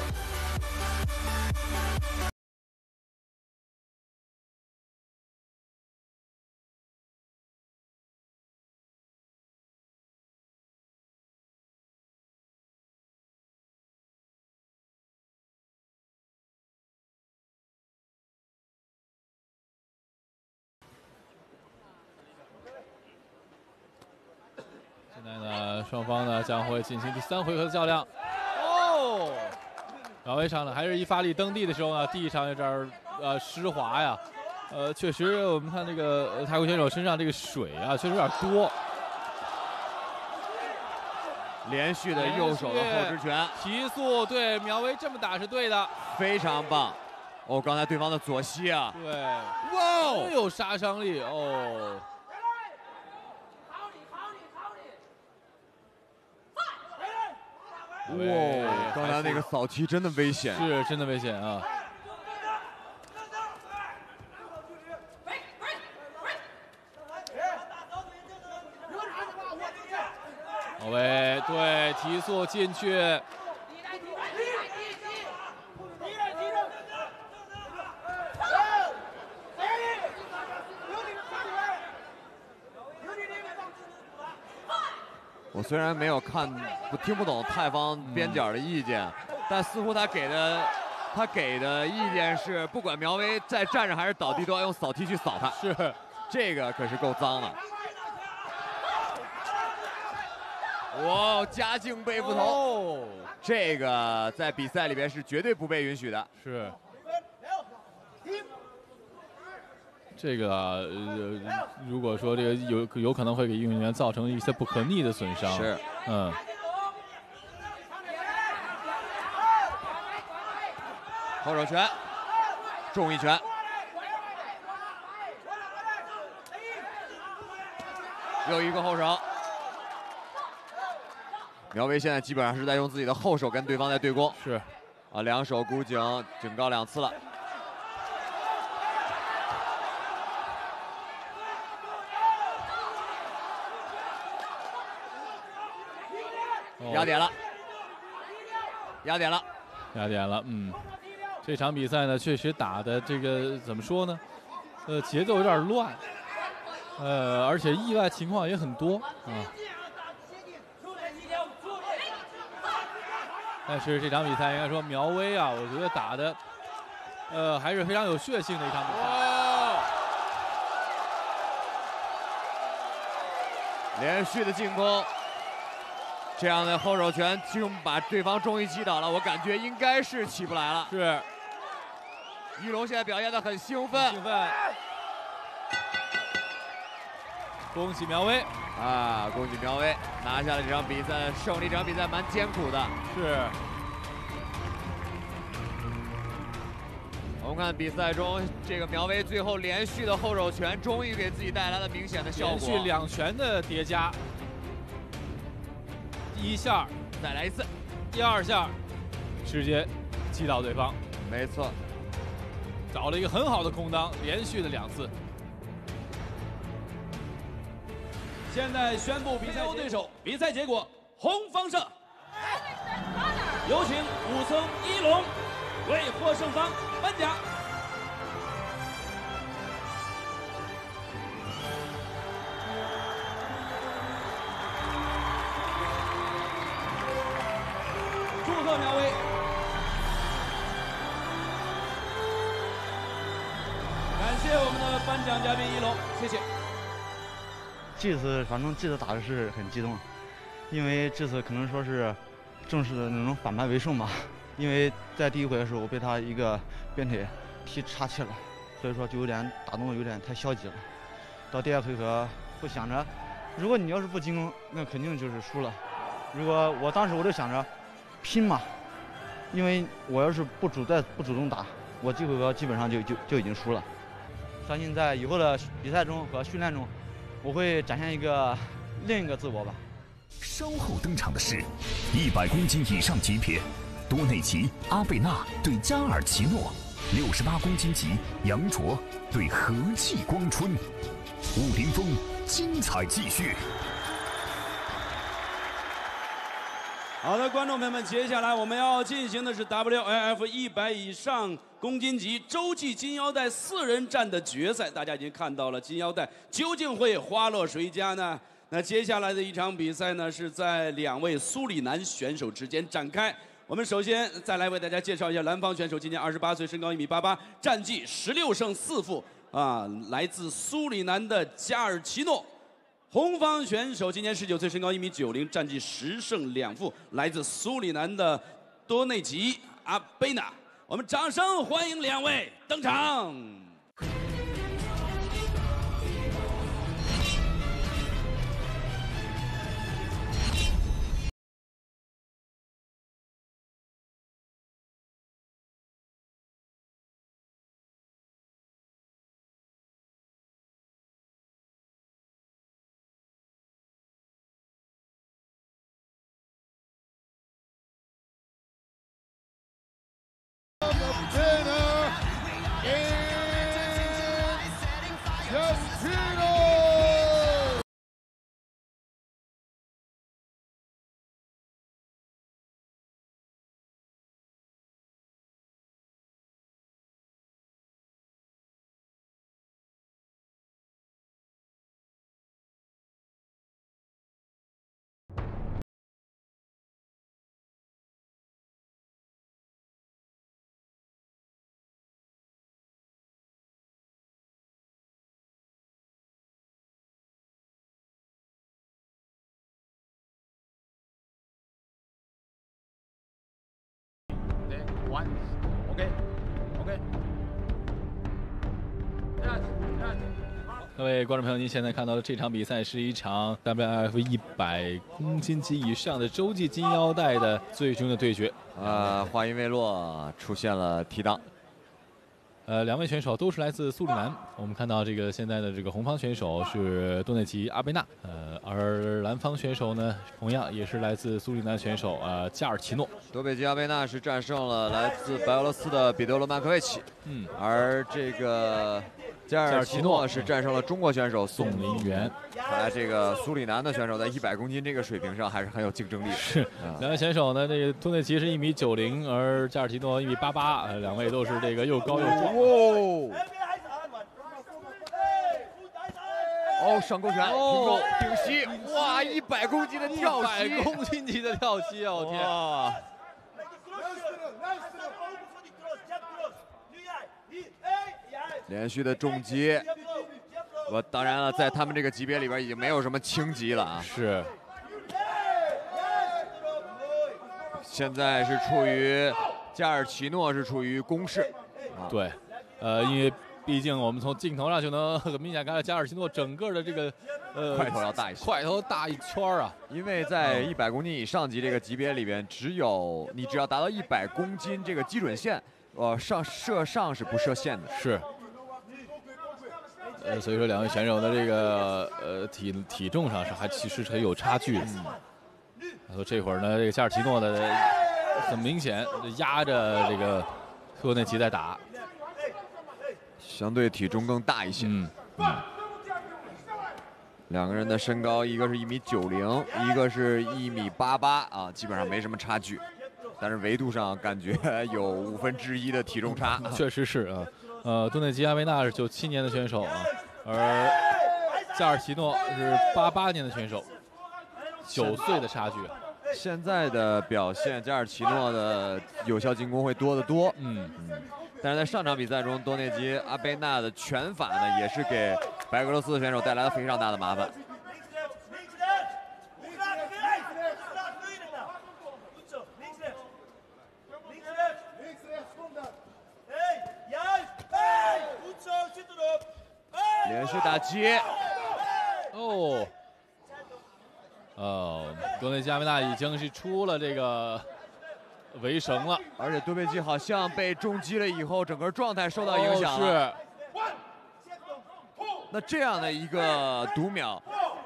将会进行第三回合的较量。哦，苗威上呢还是一发力蹬地的时候呢，地上有点儿呃湿滑呀。呃，确实我们看这个呃泰国选手身上这个水啊，确实有点多。连续的右手的后直拳，提速对苗威这么打是对的。非常棒。哦，刚才对方的左膝啊，对，哇哦真有杀伤力哦。哇，刚才那个扫踢真的危险。是真的危险啊！好喂，对，提速进去，我虽然没有看，我听不懂泰方边角的意见，但似乎他给的他给的意见是，不管苗威在站着还是倒地，都要用扫踢去扫他。是，这个可是够脏的。哇，嘉靖背负头，哦，这个在比赛里边是绝对不被允许的。是。这个呃，如果说这个有有可能会给运动员造成一些不可逆的损伤。是，嗯，后手拳，中一拳，又一个后手。苗威现在基本上是在用自己的后手跟对方在对攻。是，啊，两手箍颈，警告两次了。压点了，压点了。压点了，嗯，这场比赛呢，确实打的这个怎么说呢？呃，节奏有点乱，呃，而且意外情况也很多啊。但是这场比赛应该说苗威啊，我觉得打的，呃，还是非常有血性的一场比赛。连续的进攻，这样的后手拳就把对方终于击倒了。我感觉应该是起不来了。是，玉龙现在表现的很兴奋，兴奋。恭喜苗威啊！恭喜苗威拿下了这场比赛胜利。这场比赛蛮艰苦的。是。我们看比赛中，这个苗威最后连续的后手拳，终于给自己带来了明显的效果。连续两拳的叠加，第一下再来一次，第二下直接击倒对方。没错，找了一个很好的空当，连续的两次。现在宣布比赛对手，比赛结果：红方胜。有请武僧一龙为获胜方颁奖。这次反正这次打的是很激动，因为这次可能说是正式的那种反败为胜吧。因为在第一回的时候我被他一个鞭腿踢岔气了，所以说就有点打动的有点太消极了。到第二回合会想着，如果你要是不进攻，那肯定就是输了。如果我当时我就想着拼嘛，因为我要是不主再不主动打，我这回合基本上就就就已经输了。相信在以后的比赛中和训练中。我会展现一个另一个自我吧。稍后登场的是，一百公斤以上级别，多内奇阿贝纳对加尔奇诺；六十八公斤级杨卓对和气光春。武林风精彩继续。好的，观众朋友们，接下来我们要进行的是 WAF 一百以上公斤级洲际金腰带四人战的决赛。大家已经看到了金腰带究竟会花落谁家呢？那接下来的一场比赛呢，是在两位苏里南选手之间展开。我们首先再来为大家介绍一下蓝方选手，今年二十八岁，身高一米八八，战绩十六胜四负，啊，来自苏里南的加尔奇诺。红方选手今年十九岁，身高一米九零，战绩十胜两负，来自苏里南的多内吉阿贝纳。我们掌声欢迎两位登场。One. OK. OK. 各位观众朋友，您现在看到的这场比赛是一场 WF 一百公斤级以上的洲际金腰带的最终的对决。呃，话音未落，出现了提档。呃，两位选手都是来自苏里南。我们看到这个现在的这个红方选手是多内奇阿贝纳，呃，而蓝方选手呢，同样也是来自苏里南选手呃加尔奇诺。多内奇阿贝纳是战胜了来自白俄罗斯的彼得罗曼科维奇，嗯，而这个加尔奇诺是战胜了中国选手宋林元。看来这个苏里南的选手在一百公斤这个水平上还是很有竞争力的。是，两位选手呢，这个托内奇是一米九零，而加尔奇诺一米八八，呃，两位都是这个又高又壮。哦，哦，上勾拳，哦顶膝，哇，一百公斤的跳百膝，公斤级的跳膝啊！我天，哇，Hey, 连续的重击。我当然了，在他们这个级别里边已经没有什么轻击了啊。是现在是处于加尔奇诺是处于攻势，啊对，呃，因为毕竟我们从镜头上就能很明显看到加尔奇诺整个的这个呃块头要大一些块头大一圈儿啊。因为在一百公斤以上级这个级别里边，只有你只要达到一百公斤这个基准线，呃，上射上是不设限的。是。呃，所以说两位选手的这个呃体体重上是还其实是很有差距的。然后这会儿呢，这个加尔奇诺的很明显压着这个托内奇在打。相对体重更大一些。嗯，两个人的身高，一个是一米九零，一个是一米八八啊，基本上没什么差距。但是维度上感觉有五分之一的体重差。[laughs] 确实是啊。呃，多内基阿维纳是九七年的选手啊，而加尔奇诺是八八年的选手，九岁的差距。现在的表现，加尔奇诺的有效进攻会多得多。嗯嗯。但是在上场比赛中，多内基阿贝纳的拳法呢，也是给白俄罗斯的选手带来了非常大的麻烦。连续打击。哦，哦，多内基阿维纳已经是出了这个围绳了，而且多贝基好像被重击了以后，整个状态受到影响了。是。那这样的一个读秒，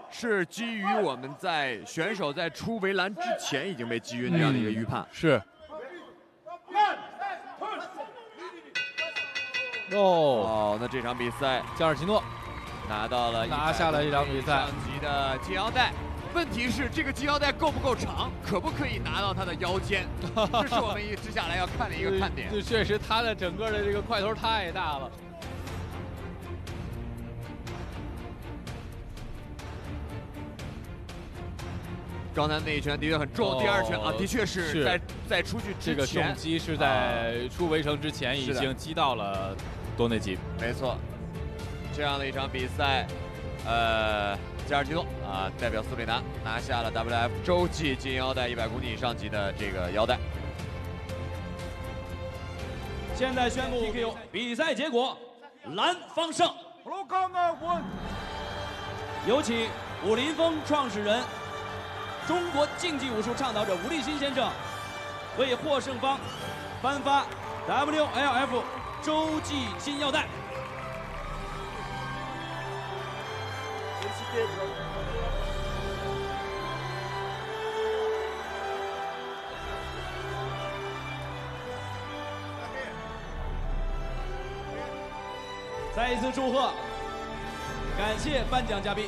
是基于我们在选手在出围栏之前已经被击晕这样的一个预判。是。哦哦，那这场比赛加尔奇诺拿到了拿下了一场比赛上级的金腰带。问题是这个金腰带够不够长，可不可以拿到他的腰间？[laughs] 这是我们一直下来要看的一个看点。这确实他的整个的这个块头太大了。刚才那一拳的确很重，第二拳啊，的确是在在出去这个重击是在出围城之前已经击到了多内基。没错，这样的一场比赛，呃，加尔基诺啊代表苏里南拿下了 WF 洲际金腰带一百公斤以上级的这个腰带。现在宣布 PQ 比赛结果，蓝方胜。有请武林风创始人。中国竞技武术倡导者吴立新先生为获胜方颁发 WLF 洲际金腰带。再一次祝贺，感谢颁奖嘉宾。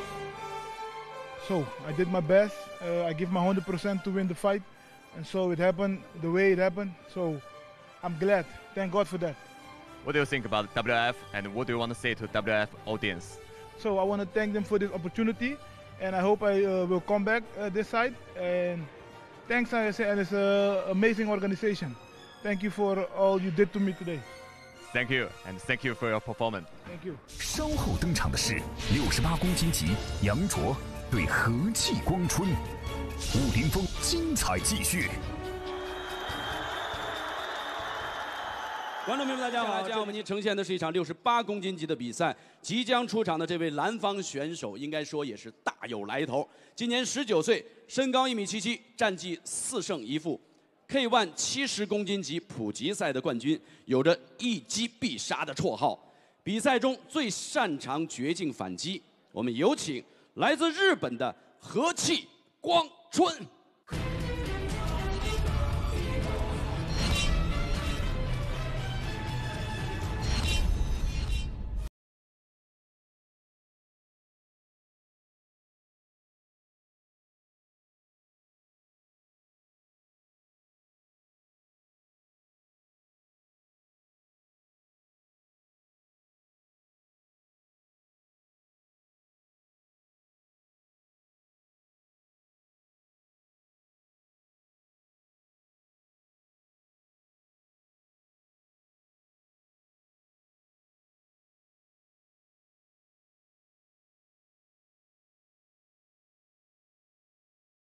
So I did my best. Uh, I give my 100% to win the fight, and so it happened the way it happened. So I'm glad. Thank God for that. What do you think about WF, and what do you want to say to WF audience? So I want to thank them for this opportunity, and I hope I uh, will come back uh, this side. And thanks, I say, and it's an amazing organization. Thank you for all you did to me today. Thank you, and thank you for your performance. Thank you. 稍后登场的是六十八公斤级杨卓对和气光春，武林风精彩继续。 观众朋友们，大家好！今天我们您呈现的是一场六十八公斤级的比赛。即将出场的这位蓝方选手，应该说也是大有来头。今年十九岁，身高一米七七，战绩四胜一负，K1 七十公斤级普及赛的冠军，有着一击必杀的绰号。比赛中最擅长绝境反击。我们有请来自日本的和气光春。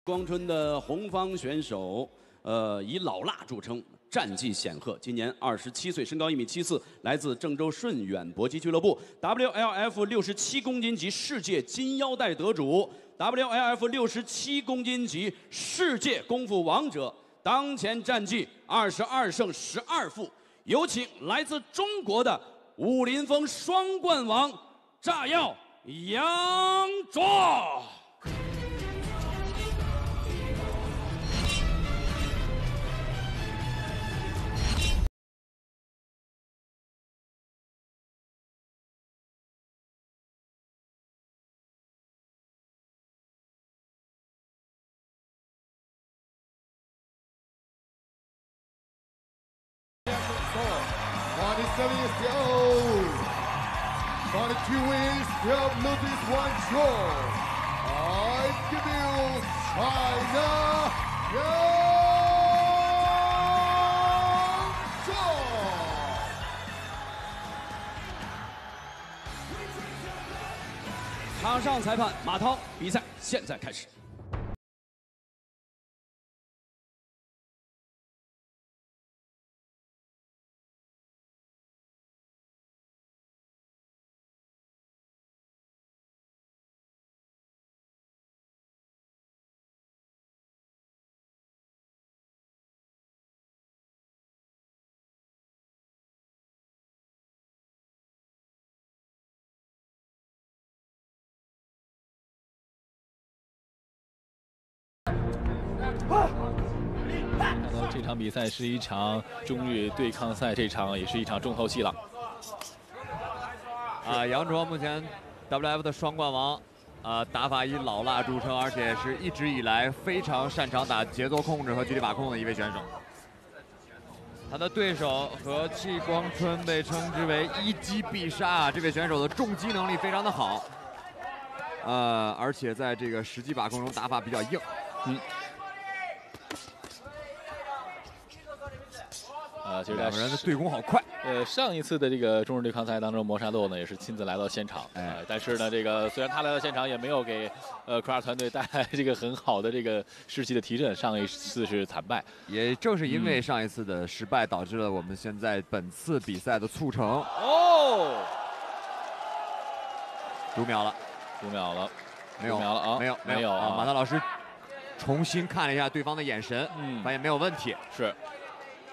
光春的红方选手，呃，以老辣著称，战绩显赫。今年二十七岁，身高一米七四，来自郑州顺远搏击俱乐部，WLF 六十七公斤级世界金腰带得主，WLF 六十七公斤级世界功夫王者，当前战绩二十二胜十二负。有请来自中国的武林风双冠王炸药杨卓。47 years old. 42 wins, 12 losses, 1 draw. I give you China Yang 场上裁判马涛，比赛现在开始。看到这场比赛是一场中日对抗赛，这场也是一场重头戏了。啊，杨卓目前 WF 的双冠王，啊，打法以老辣著称，而且是一直以来非常擅长打节奏控制和距离把控的一位选手。他的对手和气光春被称之为一击必杀啊，这位选手的重击能力非常的好，呃，而且在这个实际把控中打法比较硬。嗯。呃，就是两个人的对攻好快。呃，上一次的这个中日对抗赛当中，磨砂豆呢也是亲自来到现场，哎呃，但是呢，这个虽然他来到现场，也没有给呃科尔团队带来这个很好的这个士气的提振。上一次是惨败，也正是因为上一次的失败，导致了我们现在本次比赛的促成。哦，读秒了，读秒了，没有秒了啊，没有没有啊！马特老师重新看了一下对方的眼神，嗯发现没有问题，是，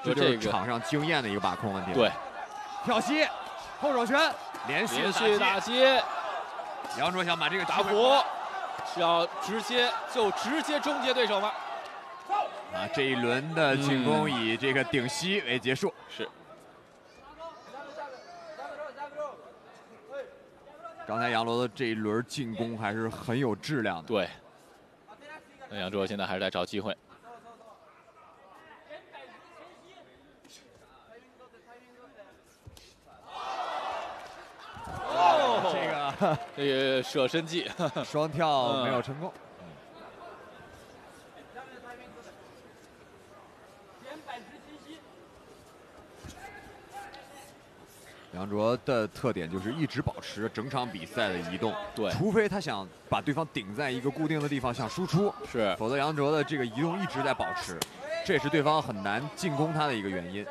这就这个场上经验的一个把控问题。对，跳膝，后手拳，连续打击，杨卓想把这个打机会虎是要直接就直接终结对手吗？啊！这一轮的进攻嗯以这个顶膝为结束。是。刚才杨罗的这一轮进攻还是很有质量的。对。那杨卓现在还是在找机会。哦，这 [laughs] 个这个舍身技，[laughs] 双跳没有成功。杨卓的特点就是一直保持整场比赛的移动，对。除非他想把对方顶在一个固定的地方想输出，是，否则杨卓的这个移动一直在保持，这也是对方很难进攻他的一个原因。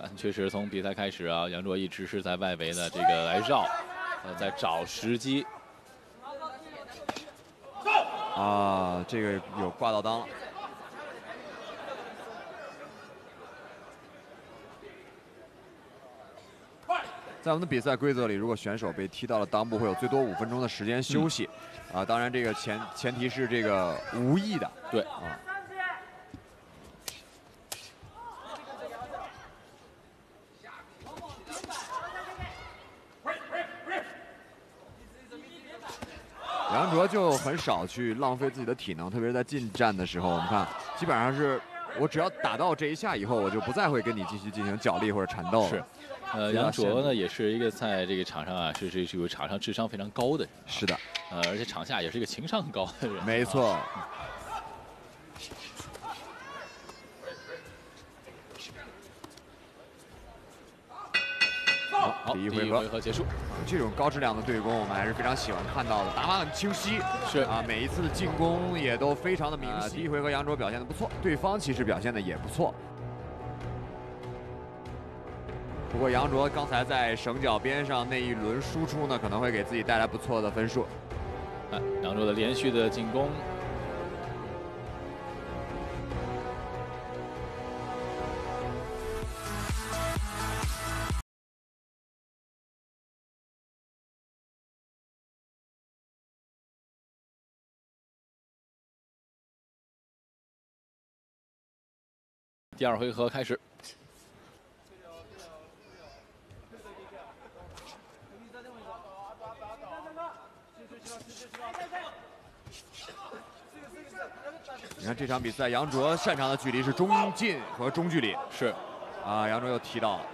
啊，确实从比赛开始啊，杨卓一直是在外围的这个来绕，呃，在找时机。啊，这个有挂到裆了。在我们的比赛规则里，如果选手被踢到了裆部，会有最多五分钟的时间休息。啊，当然这个前前提是这个无意的。对啊。就很少去浪费自己的体能，特别是在近战的时候，我们看基本上是我只要打到这一下以后，我就不再会跟你继续进行角力或者缠斗了。是，呃，杨卓呢也是一个在这个场上啊，是是是有场上智商非常高的人。是的，呃，而且场下也是一个情商很高的人。没错。好，第一回合回合结束。这种高质量的对攻，我们还是非常喜欢看到的，打法很清晰，是啊，每一次的进攻也都非常的明晰。第一回合杨卓表现的不错，对方其实表现的也不错。不过杨卓刚才在绳脚边上那一轮输出呢，可能会给自己带来不错的分数。哎，杨卓的连续的进攻，第二回合开始。你看这场比赛，杨卓擅长的距离是中近和中距离。是，啊，杨卓又提到了。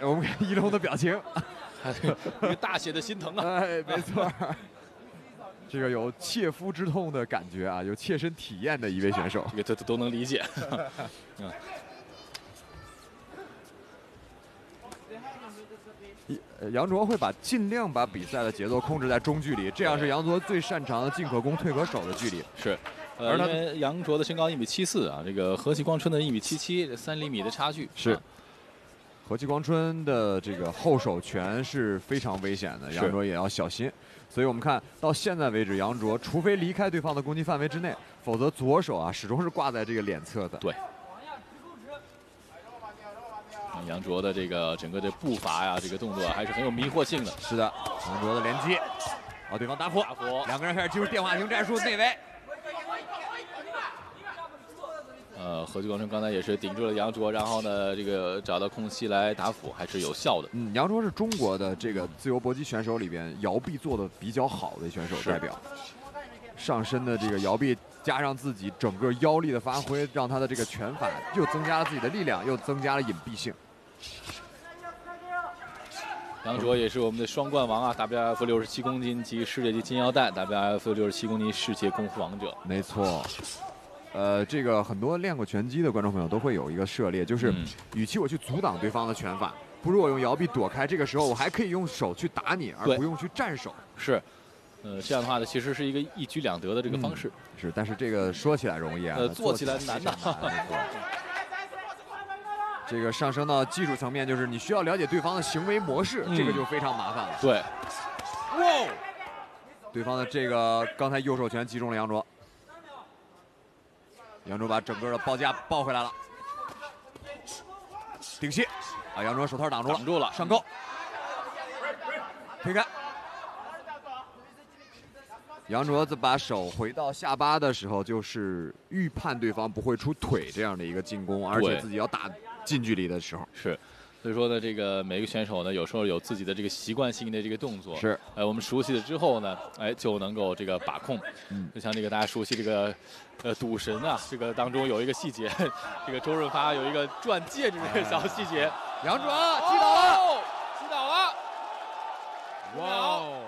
我们看一龙的表情，[laughs] 一个大写的心疼啊！哎，没错。这个有切肤之痛的感觉啊，有切身体验的一位选手，这个都都能理解。[laughs] 嗯，呃杨卓会把尽量把比赛的节奏控制在中距离，这样是杨卓最擅长的进可攻退可守的距离。是，呃，而他杨卓的身高一米七四啊，这个何其光春的一米七七，三厘米的差距是啊。何其光春的这个后手拳是非常危险的，杨卓也要小心。所以我们看到现在为止，杨卓除非离开对方的攻击范围之内，否则左手啊始终是挂在这个脸侧的。对。杨卓的这个整个的步伐呀，这个动作还是很有迷惑性的。是的，杨卓的连击，好，对方打火，打破，两个人开始进入电话亭战术内围。呃，何继光春刚才也是顶住了杨卓，然后呢，这个找到空隙来打辅，还是有效的。嗯，杨卓是中国的这个自由搏击选手里边摇臂做的比较好的选手代表，上身的这个摇臂加上自己整个腰力的发挥，让他的这个拳法又增加了自己的力量，又增加了隐蔽性。杨卓也是我们的双冠王啊，WF 六十七公斤级世界级金腰带，WF 六十七公斤世界功夫王者。没错，呃，这个很多练过拳击的观众朋友都会有一个涉猎，就是嗯与其我去阻挡对方的拳法，不如我用摇臂躲开，这个时候我还可以用手去打你，而不用去站手。是，呃，这样的话呢，其实是一个一举两得的这个方式。是，但是这个说起来容易啊，呃，做起来非难常呐。这个上升到技术层面，就是你需要了解对方的行为模式，嗯这个就非常麻烦了。对，哇！对方的这个刚才右手拳击中了杨卓，杨卓把整个的报价抱回来了，顶膝，啊，杨卓手套挡住了，挡住了，上钩，推开。杨卓子把手回到下巴的时候，就是预判对方不会出腿这样的一个进攻，而且自己要打近距离的时候。是，所以说呢，这个每个选手呢，有时候有自己的这个习惯性的这个动作，是，呃，我们熟悉了之后呢，哎，就能够这个把控。嗯，就像这个大家熟悉这个，呃，赌神啊，这个当中有一个细节，[laughs] 这个周润发有一个转戒指这个小细节，杨卓击倒了，哦击倒了，哇哦！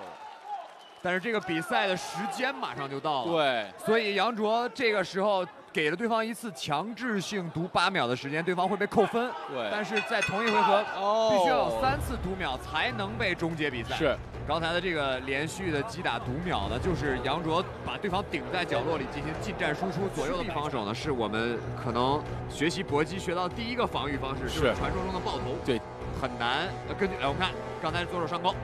但是这个比赛的时间马上就到了，对，所以杨卓这个时候给了对方一次强制性读八秒的时间，对方会被扣分。对但是在同一回合，哦必须要有三次读秒才能被终结比赛。是，刚才的这个连续的击打读秒呢，就是杨卓把对方顶在角落里进行近战输出，左右的防守呢，是我们可能学习搏击学到第一个防御方式，就是是传说中的爆头。对，很难。呃根据来我们看，刚才左手上钩，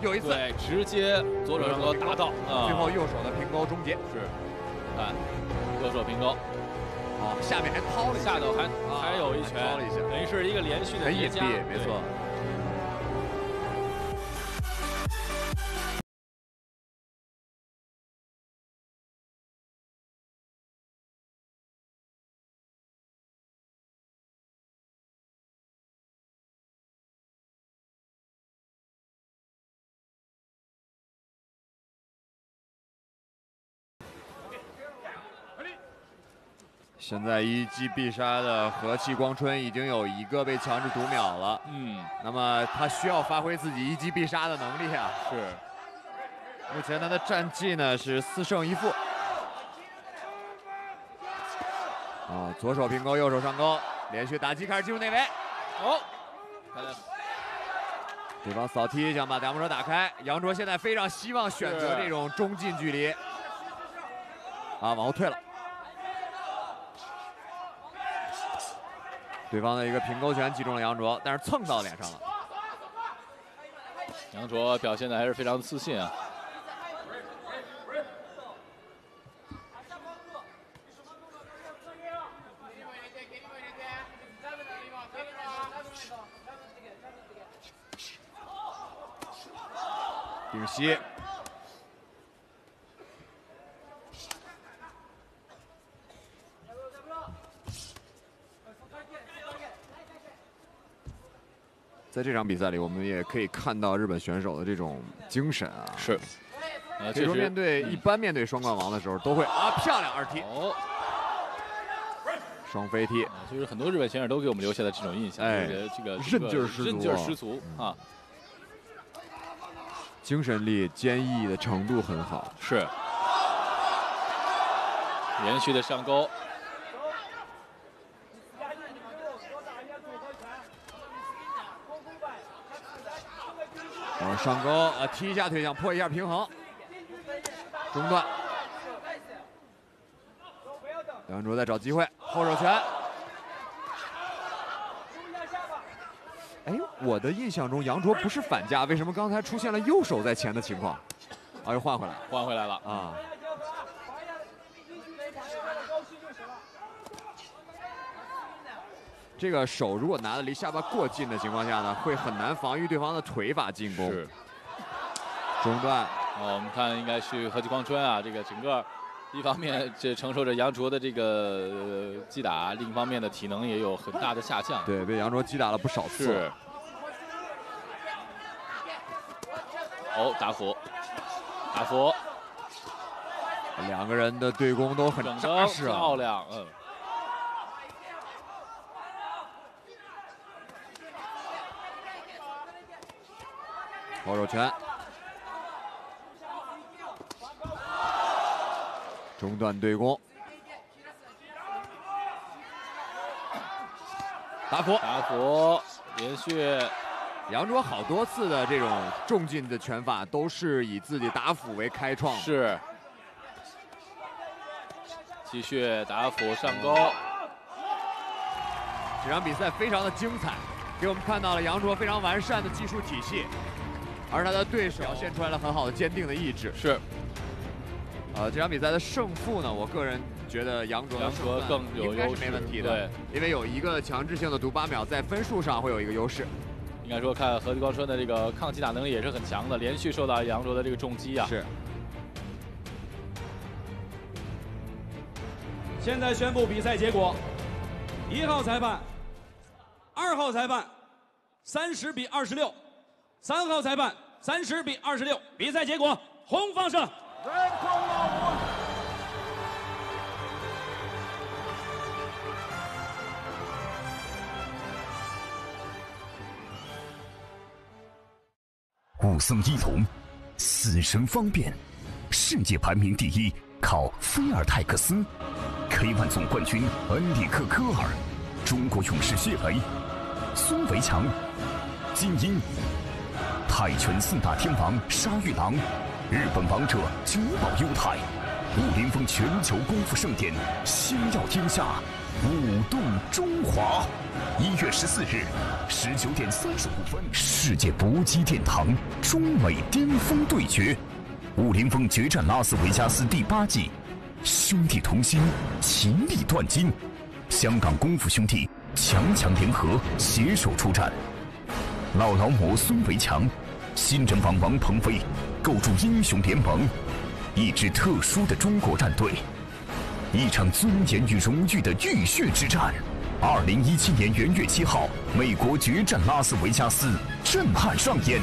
又一次，对，直接左手上钩打到，啊最后右手的平勾终结。是，看，右手平勾，好，下面还掏了一下，下头还啊还有一拳，等于是一个连续的很隐叠加，蔽，没错。现在一击必杀的和气光春已经有一个被强制读秒了，嗯，那么他需要发挥自己一击必杀的能力啊。是，目前他的战绩呢是四胜一负。啊，左手平勾，右手上勾，连续打击开始进入内围。哦，对方扫踢想把大拇手打开，杨卓现在非常希望选择这种中近距离，啊，往后退了。对方的一个平勾拳击中了杨卓，但是蹭到脸上了。杨卓表现的还是非常自信啊。顶膝，在这场比赛里，我们也可以看到日本选手的这种精神啊。是，呃，这时候面对一般面对双冠王的时候，都会啊漂亮二踢，哦，双飞踢，就是很多日本选手都给我们留下了这种印象，哎就是这个韧劲儿十足韧劲儿啊十足啊。精神力、坚毅的程度很好。是，连续的上勾，上勾啊，踢一下腿，想破一下平衡，中断。杨卓在找机会，后手拳。哎，我的印象中杨卓不是反架，为什么刚才出现了右手在前的情况？啊，又换回来，换回来了啊。这个手如果拿的离下巴过近的情况下呢，会很难防御对方的腿法进攻。是。中断。哦，我们看应该是何其光春啊，这个整个一方面这承受着杨卓的这个呃击打，另一方面的体能也有很大的下降。对，被杨卓击打了不少次。是。哦，打虎，打虎，两个人的对攻都很扎实啊。漂亮，嗯。后手拳，中断对攻，打虎，打虎，连续。杨卓好多次的这种重劲的拳法都是以自己打虎为开创。是。继续打虎上勾。这场比赛非常的精彩，给我们看到了杨卓非常完善的技术体系，而他的对手表现出来了很好的坚定的意志。是。呃，这场比赛的胜负呢，我个人觉得杨卓杨卓更有应该是优势没问题的，对，因为有一个强制性的读八秒，在分数上会有一个优势。应该说，看何继光春的这个抗击打能力也是很强的，连续受到杨卓的这个重击啊。是。现在宣布比赛结果：一号裁判，二号裁判，三十比二十六；三号裁判，三十比二十六。比赛结果，红方胜。武僧一龙，死神方便，世界排名第一靠菲尔泰克斯，K1 总冠军恩里克科尔，中国勇士谢雷，孙维强，精英，泰拳四大天王沙玉郎，日本王者久保优太，武林风全球功夫盛典，星耀天下，舞动中华。一月十四日，十九点三十五分，世界搏击殿堂中美巅峰对决，武林风决战拉斯维加斯第八季，兄弟同心，其利断金，香港功夫兄弟强强联合，携手出战。老劳模孙维强，新人王王鹏飞，构筑英雄联盟，一支特殊的中国战队，一场尊严与荣誉的浴血之战。二零一七年元月七号，美国决战拉斯维加斯，震撼上演。